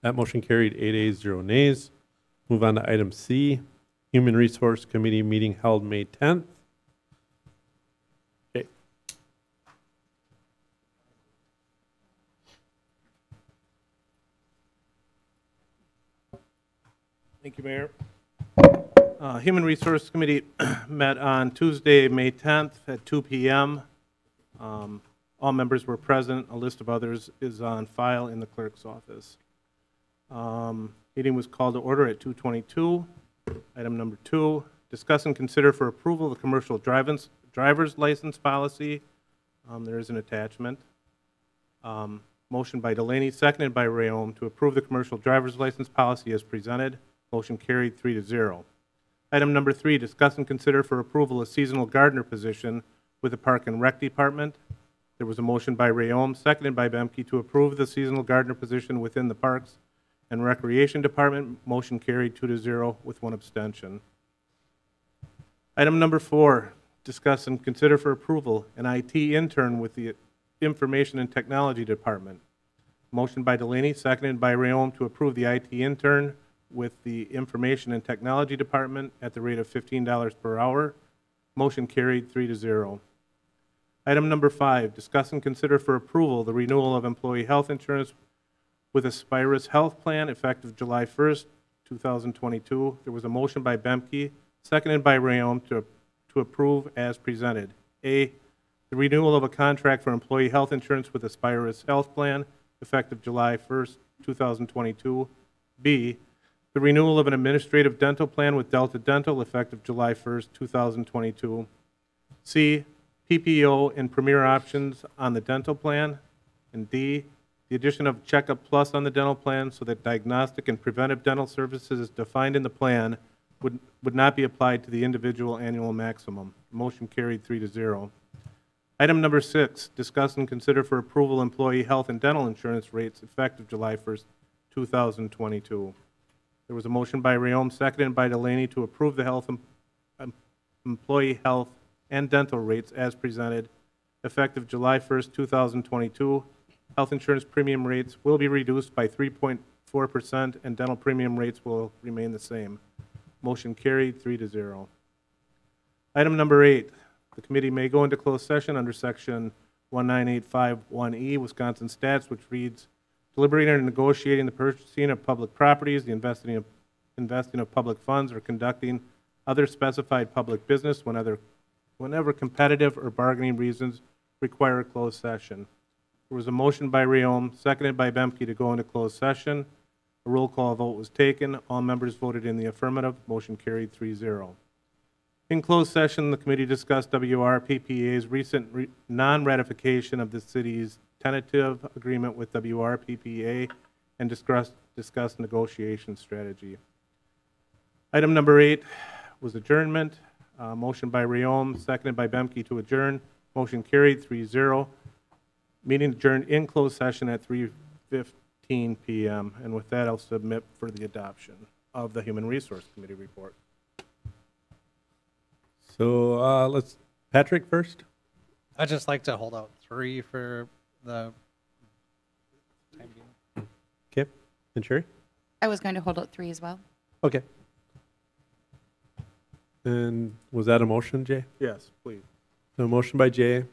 That motion carried eight ayes, zero nays. Move on to item C, Human Resource Committee meeting held May 10th. Thank you, Mayor. Uh, Human Resource Committee [CLEARS THROAT] met on Tuesday, May 10th at 2 PM. Um, All members were present. A list of others is on file in the clerk's office. Um, Meeting was called to order at 2:22. Item number two, discuss and consider for approval the commercial driver's driver's license policy. Um, There is an attachment. Um, Motion by Delaney, seconded by Rayom, to approve the commercial driver's license policy as presented. Motion carried three to zero. Item number three, discuss and consider for approval a seasonal gardener position with the Park and Rec Department. There was a motion by Rayom, seconded by Bemke, to approve the seasonal gardener position within the Parks and Recreation Department. Motion carried two to zero with one abstention. Item number four, discuss and consider for approval an IT intern with the Information and Technology Department. Motion by Delaney, seconded by Rayom to approve the IT intern with the Information and Technology Department at the rate of fifteen dollars per hour. Motion carried three to zero. Item number five, discuss and consider for approval the renewal of employee health insurance with Aspirus Health Plan effective July 1st, 2022. There was a motion by Bemke, seconded by Rayom to, to approve as presented. A, the renewal of a contract for employee health insurance with Aspirus Health Plan effective July 1st, 2022. B, the renewal of an administrative dental plan with Delta Dental effective July 1st, 2022. C, PPO and Premier options on the dental plan. And D, the addition of Checkup Plus on the dental plan so that diagnostic and preventive dental services as defined in the plan would, would not be applied to the individual annual maximum. Motion carried three to zero. Item number six, discuss and consider for approval employee health and dental insurance rates effective July 1st, 2022. There was a motion by Rayom, seconded by Delaney to approve the health, em- em- employee health and dental rates as presented effective July 1st, 2022. Health insurance premium rates will be reduced by 3.4% and dental premium rates will remain the same. Motion carried, three to zero. Item number eight, the committee may go into closed session under section 19851E E, Wisconsin stats, which reads, deliberating and negotiating the purchasing of public properties, the investing of, investing of public funds, or conducting other specified public business whenever, whenever competitive or bargaining reasons require a closed session. There was a motion by Rayom, seconded by Bemke to go into closed session. A roll call vote was taken. All members voted in the affirmative. Motion carried 3-0. In closed session, the committee discussed WRPPA's recent re- non-ratification of the city's tentative agreement with WRPPA and discuss, discussed negotiation strategy. Item number eight was adjournment. Uh, motion by Rayom, seconded by Bemke to adjourn. Motion carried 3-0. Meeting adjourned in closed session at 3:15 PM. And with that, I'll submit for the adoption of the Human Resource Committee report. So, uh, let's, Patrick first? I'd just like to hold out three for the time being. Okay, and Sherry? I was going to hold out three as well. Okay. And was that a motion, Jay? Yes, please. A motion by Jay.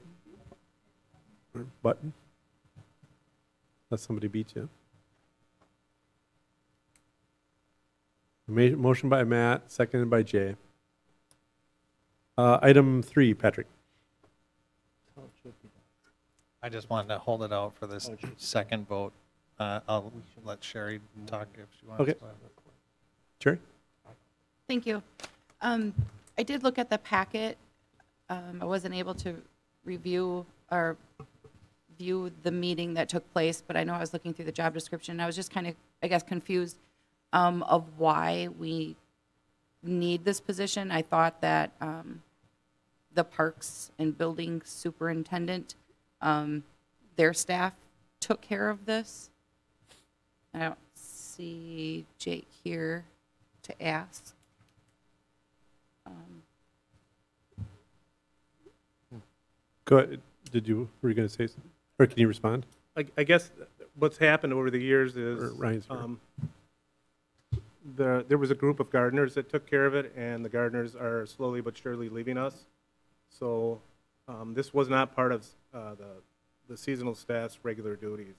Or Button? Let somebody beat you. Ma- Motion by Matt, seconded by Jay. Uh, item three, Patrick. I just wanted to hold it out for this second vote. Uh, I'll let Sherry talk if she wants. Okay. to. Sherry? Thank you. Um, I did look at the packet. Um, I wasn't able to review or view the meeting that took place, but I know I was looking through the job description. I was just kind of, I guess, confused um, of why we need this position. I thought that um, the parks and building superintendent, um, their staff took care of this. I don't see Jake here to ask. Um, Go, ahead. did you, were you gonna say something? Or can you respond? I, I guess what's happened over the years Or is, Ryan's here. um, the, there was a group of gardeners that took care of it, and the gardeners are slowly but surely leaving us. So, um, this was not part of, uh, the, the seasonal staff's regular duties.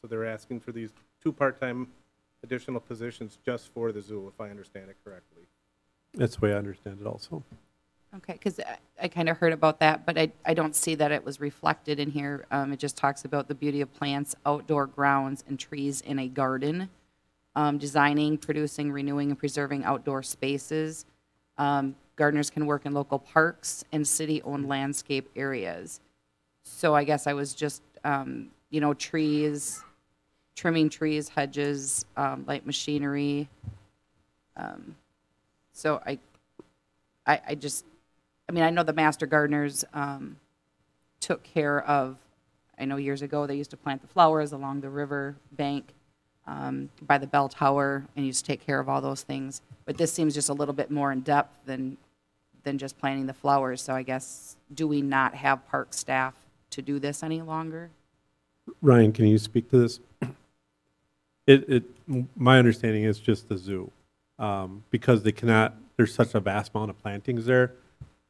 So they're asking for these two part-time additional positions just for the zoo, if I understand it correctly. That's the way I understand it also. Okay, because I, I kind of heard about that, but I, I don't see that it was reflected in here. Um, it just talks about the beauty of plants, outdoor grounds, and trees in a garden. Um, designing, producing, renewing, and preserving outdoor spaces. Um, gardeners can work in local parks and city-owned landscape areas. So I guess I was just, um, you know, trees, trimming trees, hedges, um, light machinery. Um, so I, I, I just, I mean, I know the master gardeners um, took care of, I know years ago, they used to plant the flowers along the river bank um, by the bell tower and used to take care of all those things. But this seems just a little bit more in depth than, than just planting the flowers. So I guess, do we not have park staff to do this any longer? Ryan, can you speak to this? It, it, my understanding is just the zoo. Um, because they cannot, there's such a vast amount of plantings there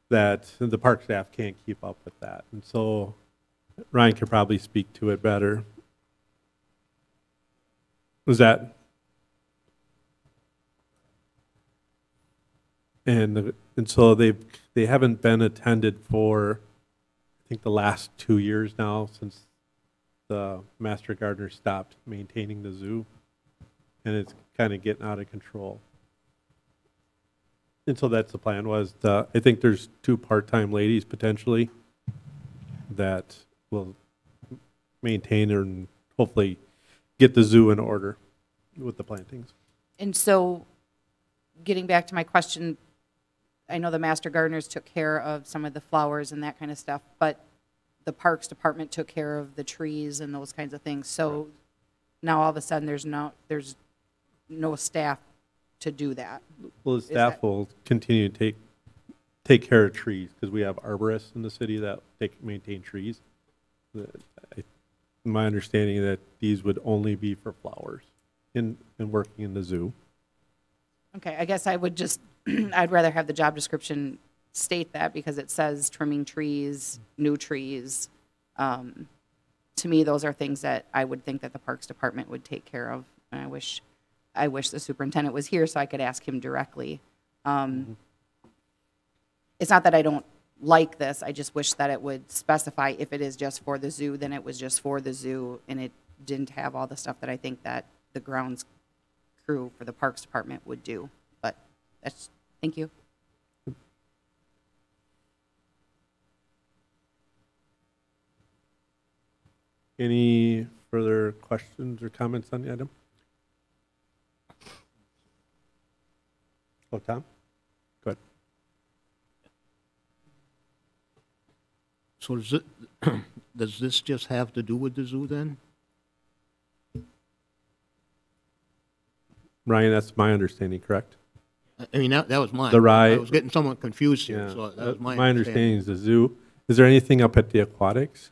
that the park staff can't keep up with that. And so Ryan could probably speak to it better. Was that? And, and so they've, they haven't been attended for, think, the last two years now since the master gardener stopped maintaining the zoo, and it's kind of getting out of control. And so that's the plan was, to- I think there's two part-time ladies potentially that will maintain and hopefully get the zoo in order with the plantings. And so, getting back to my question, I know the master gardeners took care of some of the flowers and that kind of stuff, but the Parks Department took care of the trees and those kinds of things. So now all of a sudden, there's no, there's no staff to do that. Well, the staff that- will continue to take, take care of trees, because we have arborists in the city that take, maintain trees. The- I- My understanding that these would only be for flowers in, in working in the zoo. Okay, I guess I would just, [CLEARS THROAT] I'd rather have the job description state that because it says trimming trees, new trees. Um, To me, those are things that I would think that the Parks Department would take care of. And I wish, I wish the superintendent was here so I could ask him directly. Um, It's not that I don't like this, I just wish that it would specify if it is just for the zoo, then it was just for the zoo and it didn't have all the stuff that I think that the grounds crew for the Parks Department would do. But that's, thank you. Any further questions or comments on the item? Oh, Tom? Go ahead. So does it, [CLEARS THROAT] does this just have to do with the zoo then? Ryan, that's my understanding, correct? I- mean, that, that was mine. The ride. I was getting somewhat confused here, Yeah, so that uh, was my my understanding. is the zoo. Is there anything up at the aquatics?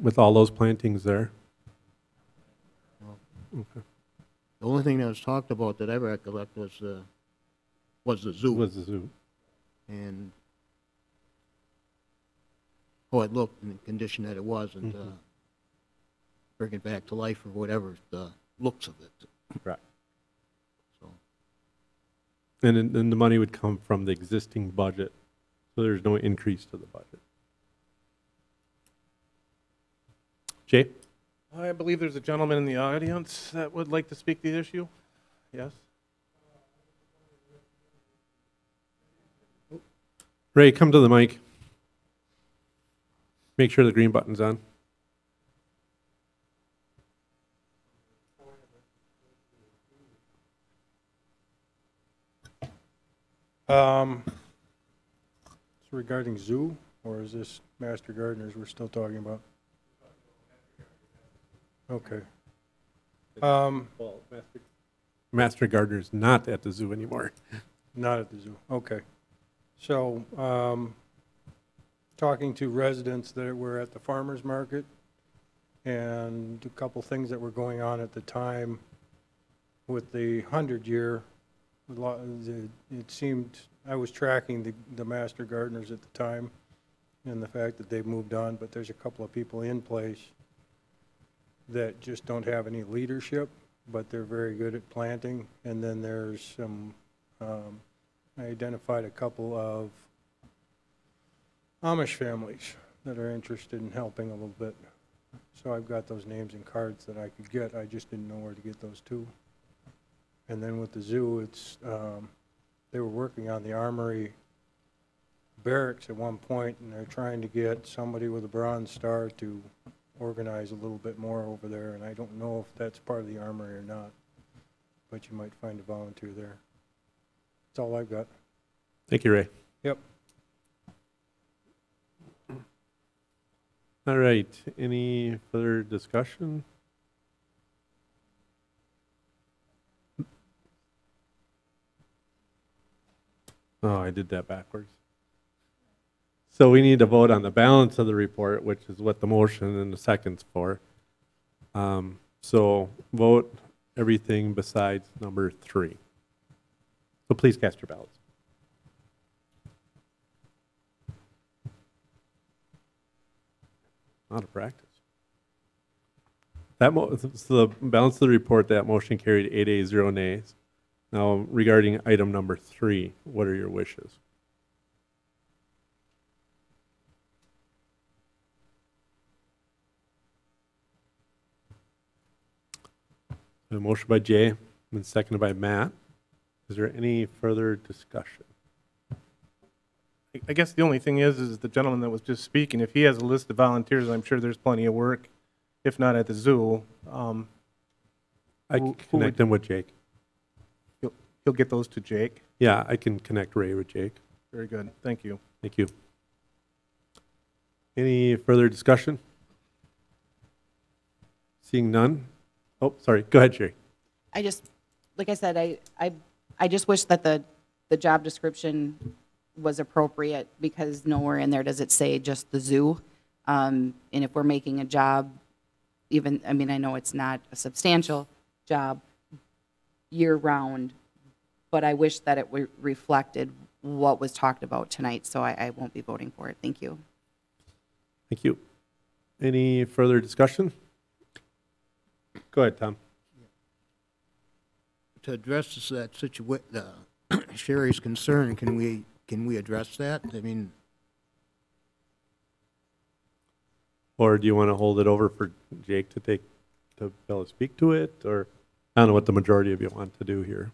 With all those plantings there? Okay. The only thing that was talked about that I recollect was, uh, was the zoo. Was the zoo. And, how it looked and the condition that it was and, uh, Mhm. bring it back to life or whatever, the looks of it, Correct. And then, then the money would come from the existing budget, so there's no increase to the budget. Jay? I believe there's a gentleman in the audience that would like to speak to the issue. Yes? Ray, come to the mic. Make sure the green button's on. Um, it's regarding zoo, or is this master gardeners we're still talking about? Okay. Um, Master master Gardener's not at the zoo anymore. not at the zoo, okay. So, um, talking to residents that were at the farmer's market, and a couple things that were going on at the time with the hundred year, a lot- the- it seemed, I was tracking the, the master gardeners at the time, and the fact that they've moved on, but there's a couple of people in place that just don't have any leadership, but they're very good at planting. And then there's some, um, I identified a couple of Amish families that are interested in helping a little bit. So I've got those names and cards that I could get, I just didn't know where to get those to. And then with the zoo, it's, um, they were working on the armory barracks at one point, and they're trying to get somebody with a Bronze Star to organize a little bit more over there, and I don't know if that's part of the armory or not, but you might find a volunteer there. That's all I've got. Thank you, Ray. Yep. All right, any further discussion? Oh, I did that backwards. So we need to vote on the balance of the report, which is what the motion and the second's for. Um, So vote everything besides number three. So please cast your ballots. Out of practice. That mo, so the balance of the report, that motion carried eight ayes, zero nays. Now, regarding item number three, what are your wishes? A motion by Jay and seconded by Matt. Is there any further discussion? I guess the only thing is, is the gentleman that was just speaking, if he has a list of volunteers, I'm sure there's plenty of work, if not at the zoo. Um, I connect him with Jake. He'll, he'll get those to Jake. Yeah, I can connect Ray with Jake. Very good, thank you. Thank you. Any further discussion? Seeing none? Oh, sorry, go ahead, Sherry. I just, like I said, I, I, I just wish that the, the job description was appropriate because nowhere in there does it say just the zoo. Um, and if we're making a job, even, I mean, I know it's not a substantial job year-round, but I wish that it re- reflected what was talked about tonight, so I, I won't be voting for it. Thank you. Thank you. Any further discussion? Go ahead, Tom. To address that situa, uh, [COUGHS] Sherry's concern, can we, can we address that? I mean, Or do you want to hold it over for Jake to take, to be able to speak to it? Or, I don't know what the majority of you want to do here.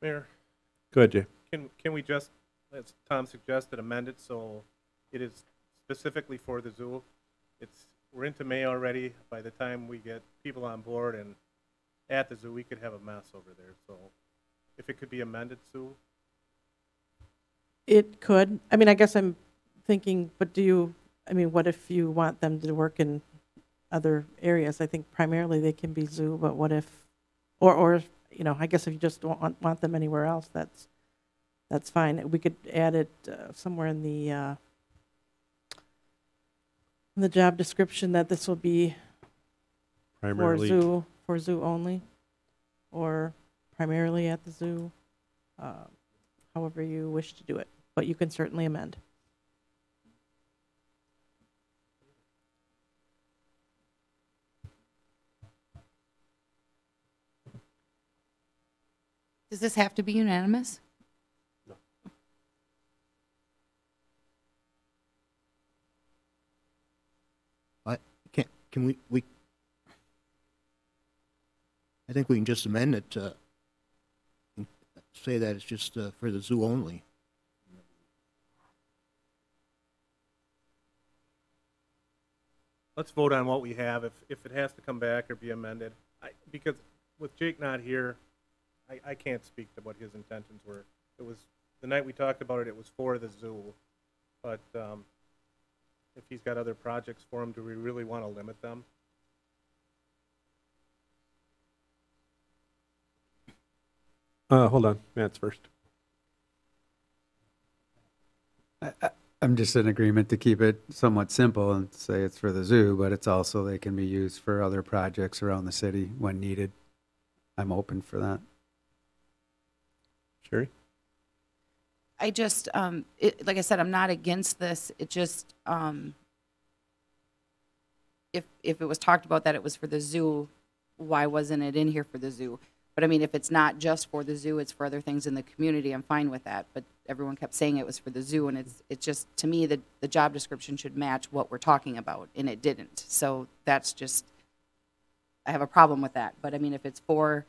Mayor, Go ahead, Jay. can, can we just, as Tom suggested, amend it so it is specifically for the zoo? It's, we're into May already. By the time we get people on board and at the zoo, we could have a mess over there. So if it could be amended, Sue? It could. I mean, I guess I'm thinking, but do you, I mean, what if you want them to work in other areas? I think primarily they can be zoo, but what if, or, or, you know, I guess if you just don't want, want them anywhere else, that's, that's fine. We could add it uh, somewhere in the, uh, in the job description that this will be primarily for zoo, for zoo only, or primarily at the zoo, uh, however you wish to do it, but you can certainly amend. Does this have to be unanimous? can, can we, we, I think we can just amend it to say that it's just uh, for the zoo only. Let's vote on what we have. If, if it has to come back or be amended, I, because with Jake not here, I, I can't speak to what his intentions were. It was, the night we talked about it, it was for the zoo. But, um, if he's got other projects for him, do we really want to limit them? uh, hold on, Matt's first. I- I- I'm just in agreement to keep it somewhat simple and say it's for the zoo, but it's also, they can be used for other projects around the city when needed. I'm open for that. Sherry? I just, um, it, like I said, I'm not against this. It just, um, if, if it was talked about that it was for the zoo, why wasn't it in here for the zoo? But I mean, if it's not just for the zoo, it's for other things in the community, I'm fine with that. But everyone kept saying it was for the zoo, and it's, it's just, to me, the, the job description should match what we're talking about, and it didn't. So that's just, I have a problem with that. But I mean, if it's for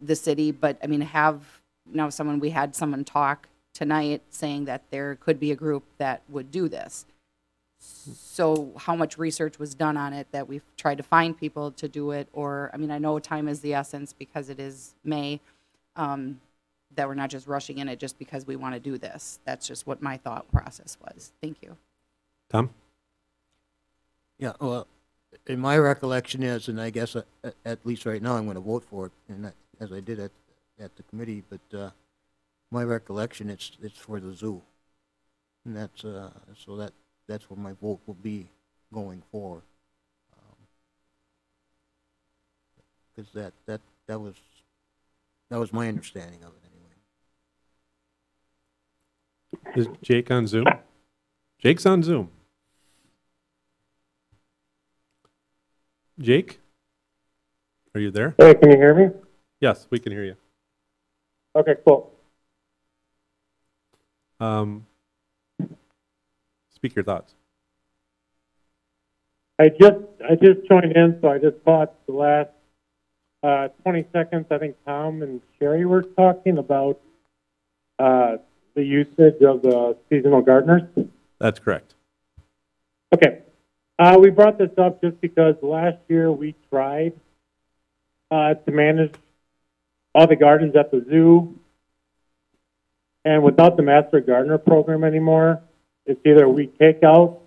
the city, but I mean, have, now someone, we had someone talk tonight saying that there could be a group that would do this. So how much research was done on it that we've tried to find people to do it? Or, I mean, I know time is the essence because it is May, um, that we're not just rushing in it just because we want to do this. That's just what my thought process was. Thank you. Tom? Yeah, well, in my recollection is, and I guess uh, at, at least right now, I'm gonna vote for it, and that, as I did at, at the committee, but, uh, my recollection, it's, it's for the zoo. And that's, uh, so that, that's where my vote will be going forward. Because that, that, that was, that was my understanding of it anyway. Is Jake on Zoom? Jake's on Zoom. Jake? Are you there? Hey, can you hear me? Yes, we can hear you. Okay, cool. Um, speak your thoughts. I just, I just joined in, so I just caught the last, uh, twenty seconds. I think Tom and Sherry were talking about, uh, the usage of the seasonal gardeners. That's correct. Okay. Uh, we brought this up just because last year we tried, uh, to manage all the gardens at the zoo. And without the master gardener program anymore, it's either we take out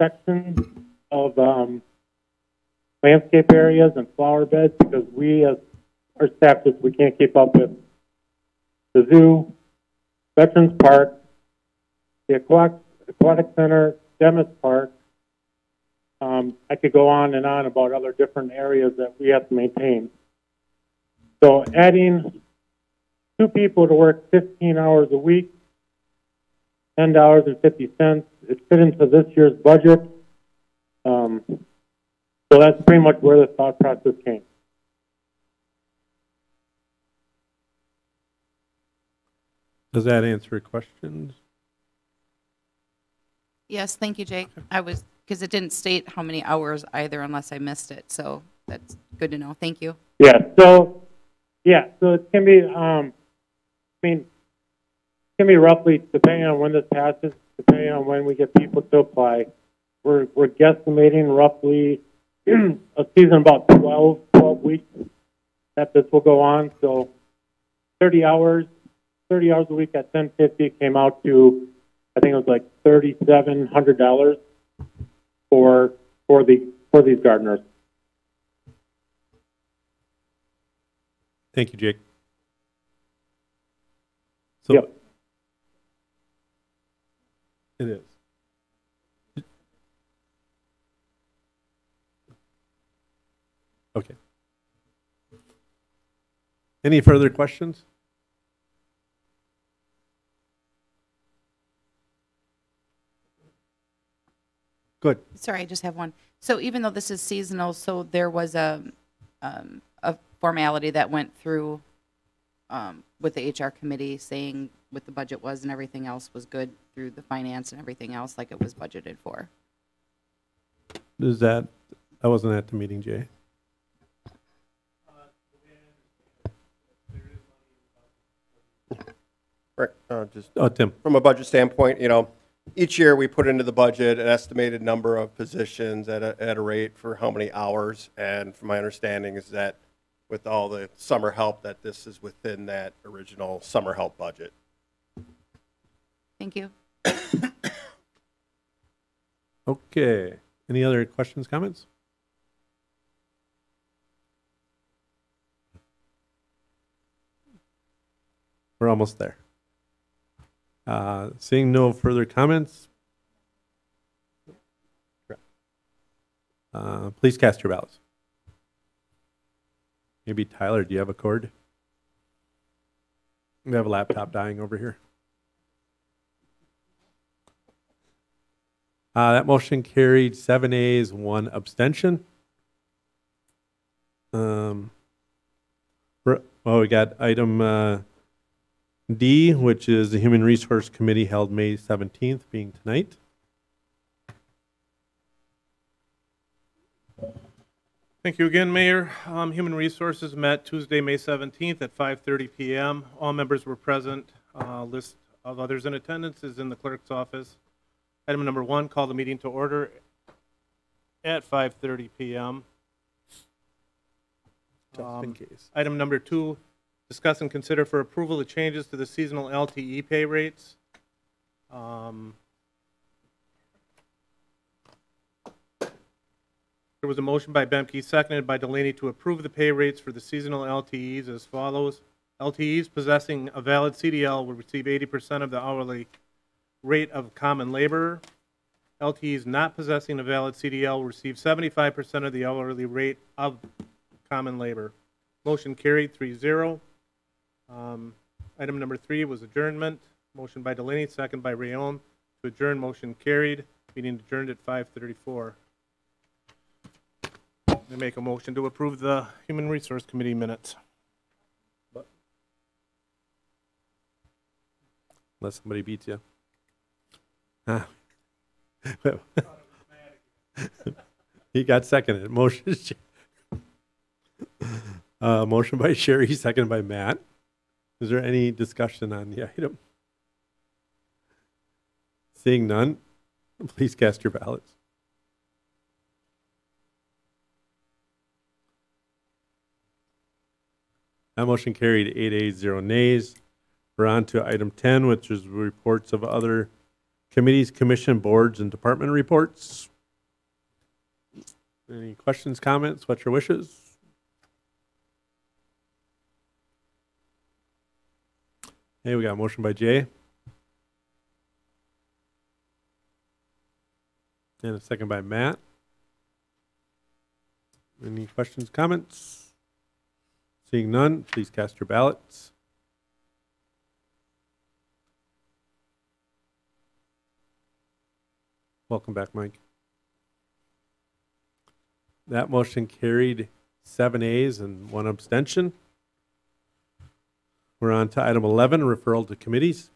sections of, um, landscape areas and flower beds because we as, our staff just, we can't keep up with the zoo, Veterans Park, the aquatic, aquatic center, Demitz Park. Um, I could go on and on about other different areas that we have to maintain. So adding two people to work fifteen hours a week, ten dollars and fifty cents, it fit into this year's budget. Um, so that's pretty much where the thought process came. Does that answer your questions? Yes, thank you, Jake. I was, because it didn't state how many hours either unless I missed it, so that's good to know. Thank you. Yeah, so, yeah, so it can be, um, I mean, it can be roughly, depending on when this passes, depending on when we get people to apply, we're, we're guesstimating roughly [CLEARS THROAT] a season about 12, 12 weeks that this will go on, so 30 hours, 30 hours a week at 1050 came out to, I think it was like $3,700 for, for the, for these gardeners. Thank you, Jake. So Yep. It is. Okay. Any further questions? Good. Sorry, I just have one. So even though this is seasonal, so there was a, um, a formality that went through, um, with the HR committee saying what the budget was and everything else was good through the finance and everything else like it was budgeted for. Is that, I wasn't at the meeting, Jay. Right, uh, just. Oh, Tim. From a budget standpoint, you know, each year we put into the budget an estimated number of positions at a, at a rate for how many hours. And from my understanding is that with all the summer help, that this is within that original summer help budget. Thank you. Okay. Any other questions, comments? We're almost there. Uh, Seeing no further comments, uh, please cast your ballots. Maybe Tyler, do you have a cord? We have a laptop dying over here. Uh, that motion carried seven ayes, one abstention. Um, well, we got item, uh, D, which is the Human Resource Committee held May seventeenth, being tonight. Thank you again, Mayor. Um, Human Resources met Tuesday, May 17th at 5:30 PM. All members were present. Uh, List of others in attendance is in the clerk's office. Item number one, call the meeting to order at 5:30 PM. Um, case. Item number two, discuss and consider for approval the changes to the seasonal LTE pay rates. Um, There was a motion by Bemke, seconded by Delaney, to approve the pay rates for the seasonal LTEs as follows. LTEs possessing a valid CDL will receive eighty percent of the hourly rate of common laborer. LTEs not possessing a valid CDL will receive seventy-five percent of the hourly rate of common labor. Motion carried, three zero. Um, item number three was adjournment. Motion by Delaney, second by Rayon. To adjourn, motion carried. Meeting adjourned at five thirty-four. I make a motion to approve the Human Resource Committee minutes. Unless somebody beats you. [LAUGHS] He got seconded. Motion, uh, motion by Sherry, seconded by Matt. Is there any discussion on the item? Seeing none, please cast your ballots. That motion carried eight ayes, zero nays. We're on to item 10, which is reports of other committees, commission, boards, and department reports. Any questions, comments? What's your wishes? Hey, we got a motion by Jay. And a second by Matt. Any questions, comments? Seeing none, please cast your ballots. Welcome back, Mike. That motion carried seven ayes and one abstention. We're on to item 11, referral to committees.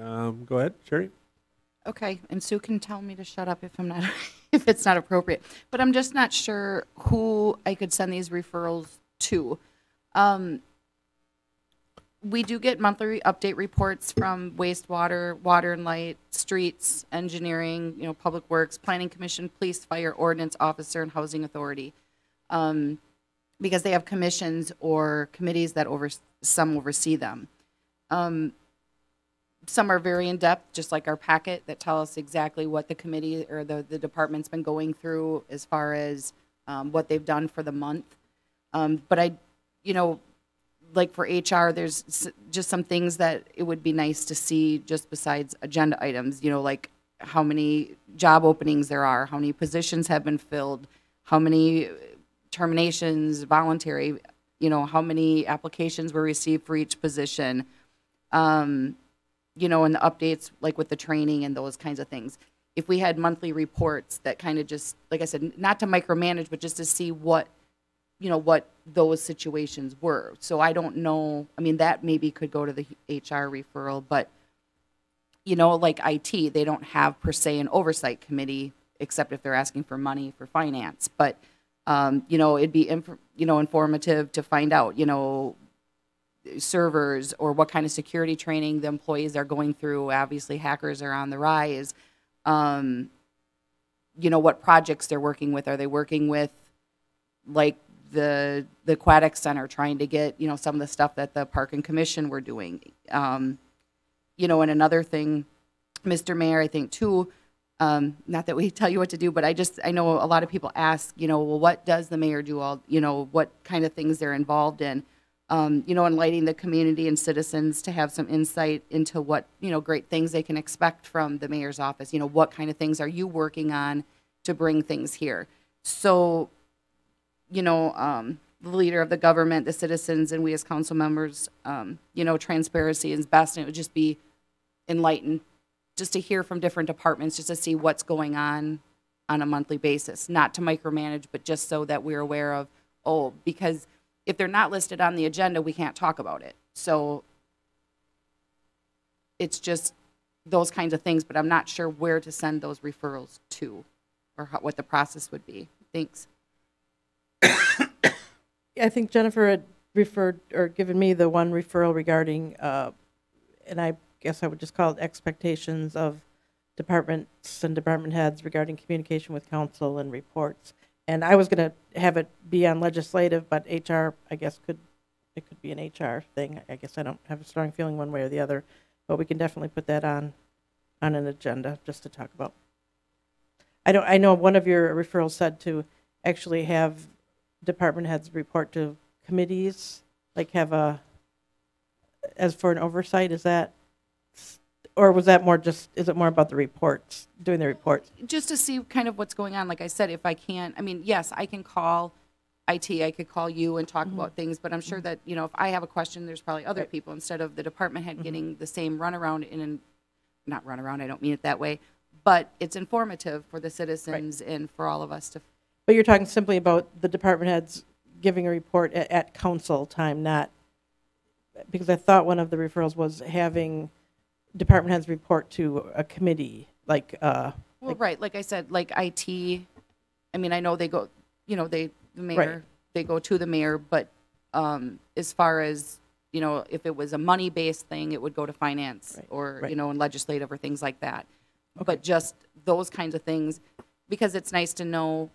Um, Go ahead, Sherry. Okay, and Sue can tell me to shut up if I'm not, [LAUGHS] if it's not appropriate. But I'm just not sure who I could send these referrals to. Um, we do get monthly update reports from wastewater, water and light, streets, engineering, you know, public works, planning commission, police, fire, ordinance officer, and housing authority. Um, because they have commissions or committees that over, some oversee them. Um, some are very in-depth, just like our packet, that tell us exactly what the committee or the, the department's been going through as far as um, what they've done for the month. Um, but I, you know, like for HR, there's just some things that it would be nice to see just besides agenda items, you know, like how many job openings there are, how many positions have been filled, how many terminations, voluntary, you know, how many applications were received for each position. Um, you know, and the updates like with the training and those kinds of things. If we had monthly reports that kind of just, like I said, not to micromanage, but just to see what, you know, what those situations were. So I don't know, I mean, that maybe could go to the HR referral, but, you know, like IT, they don't have per se an oversight committee, except if they're asking for money for finance. But, um, you know, it'd be, you know, informative to find out, you know, servers or what kind of security training the employees are going through. Obviously, hackers are on the rise. Um, you know, what projects they're working with. Are they working with like the the aquatic center trying to get, you know, some of the stuff that the park and commission were doing? Um, you know, and another thing, Mr. Mayor, I think too, um, not that we [LAUGHS] tell you what to do, but I just, I know a lot of people ask, you know, well, what does the mayor do all, you know, what kind of things they're involved in? Um, you know, enlightening the community and citizens to have some insight into what, you know, great things they can expect from the mayor's office. You know, what kind of things are you working on to bring things here? So, you know, um, the leader of the government, the citizens, and we as council members, um, you know, transparency is best, and it would just be enlightened, just to hear from different departments, just to see what's going on on a monthly basis, not to micromanage, but just so that we're aware of, oh, because if they're not listed on the agenda, we can't talk about it. So it's just those kinds of things, but I'm not sure where to send those referrals to or how, what the process would be. Thanks. I think Jennifer had referred, or given me the one referral regarding, uh, and I guess I would just call it expectations of departments and department heads regarding communication with council and reports. And I was gonna have it be on legislative, but HR, I guess, could, it could be an HR thing. I guess I don't have a strong feeling one way or the other, but we can definitely put that on, on an agenda just to talk about. I don't, I know one of your referrals said to actually have department heads report to committees, like have a, as for an oversight, is that, or was that more just, is it more about the reports, doing the reports? just to see kind of what's going on. Like I said, if I can't, I mean, yes, I can call IT, I could call you and talk mm-hmm. about things, but I'm sure that, you know, if I have a question, there's probably other people instead of the department head mm-hmm. getting the same runaround in, an not runaround, I don't mean it that way, but it's informative for the citizens and for all of us to, But you're talking simply about the department heads giving a report at, at council time, not, because I thought one of the referrals was having department heads report to a committee, like, uh, Well, right, like I said, like IT, I mean, I know they go, you know, they, the mayor, they go to the mayor, but, um, as far as, you know, if it was a money-based thing, it would go to finance or, you know, and legislative or things like that. But just those kinds of things, because it's nice to know,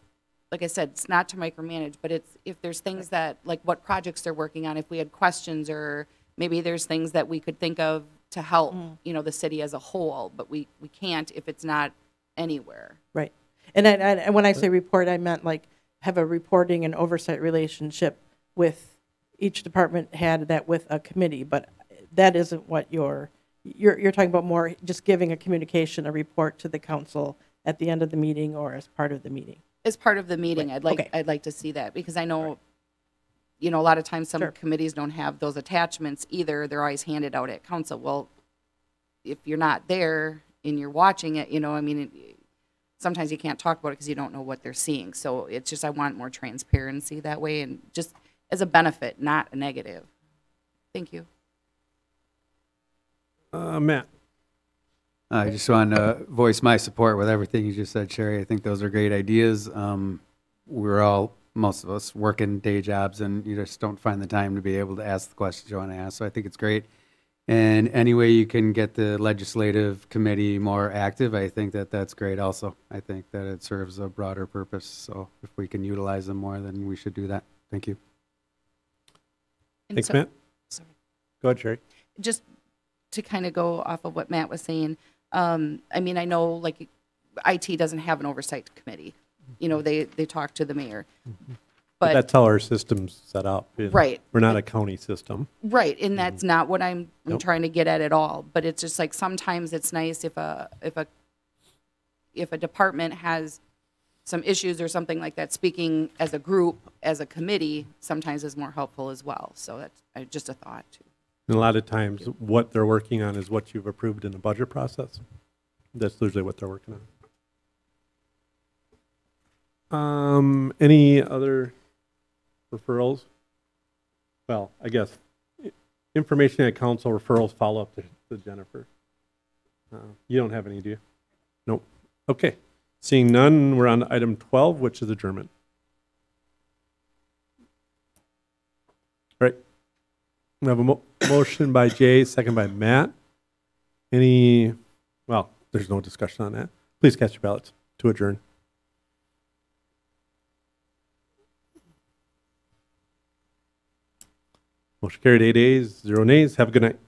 like I said, it's not to micromanage, but it's, if there's things that, like what projects they're working on, if we had questions or maybe there's things that we could think of to help, mm. you know, the city as a whole, but we, we can't if it's not anywhere. Right. And I, I, and when I say report, I meant like have a reporting and oversight relationship with each department had that with a committee, but that isn't what you're, you're, you're talking about more just giving a communication, a report to the council at the end of the meeting or as part of the meeting. As part of the meeting, I'd like, okay. I'd like to see that, because I know, you know, a lot of times some committees don't have those attachments either, they're always handed out at council. Well, if you're not there and you're watching it, you know, I mean, it- sometimes you can't talk about it because you don't know what they're seeing. So it's just, I want more transparency that way, and just as a benefit, not a negative. Thank you. Uh, Matt? I just want to voice my support with everything you just said, Sherry. I think those are great ideas. Um, we're all, most of us, working day jobs, and you just don't find the time to be able to ask the questions you want to ask. So I think it's great. And any way you can get the legislative committee more active, I think that that's great also. I think that it serves a broader purpose. So if we can utilize them more, then we should do that. Thank you. And Thanks, so- Matt. Sorry. Go ahead, Sherry. just to kind of go off of what Matt was saying, um, I mean, I know like IT doesn't have an oversight committee. You know, they, they talk to the mayor. But, That's how our system's set up. Right. We're not a county system. right, and that's not what I'm, I'm Nope. trying to get at at all. But it's just like sometimes it's nice if a, if a, if a department has some issues or something like that, speaking as a group, as a committee, sometimes is more helpful as well. So that's uh, just a thought too. And a lot of times, what they're working on is what you've approved in the budget process. That's usually what they're working on. Um, any other referrals? Well, I guess, information at council referrals, follow up to, to Jennifer. Uh, You don't have any, do you? Nope. Okay. Seeing none, we're on item twelve, which is adjournment. All right. We have a mo- motion by Jay, second by Matt. Any, well, there's no discussion on that. Please cast your ballots to adjourn. Motion carried, eight ayes, zero nays. Have a good night.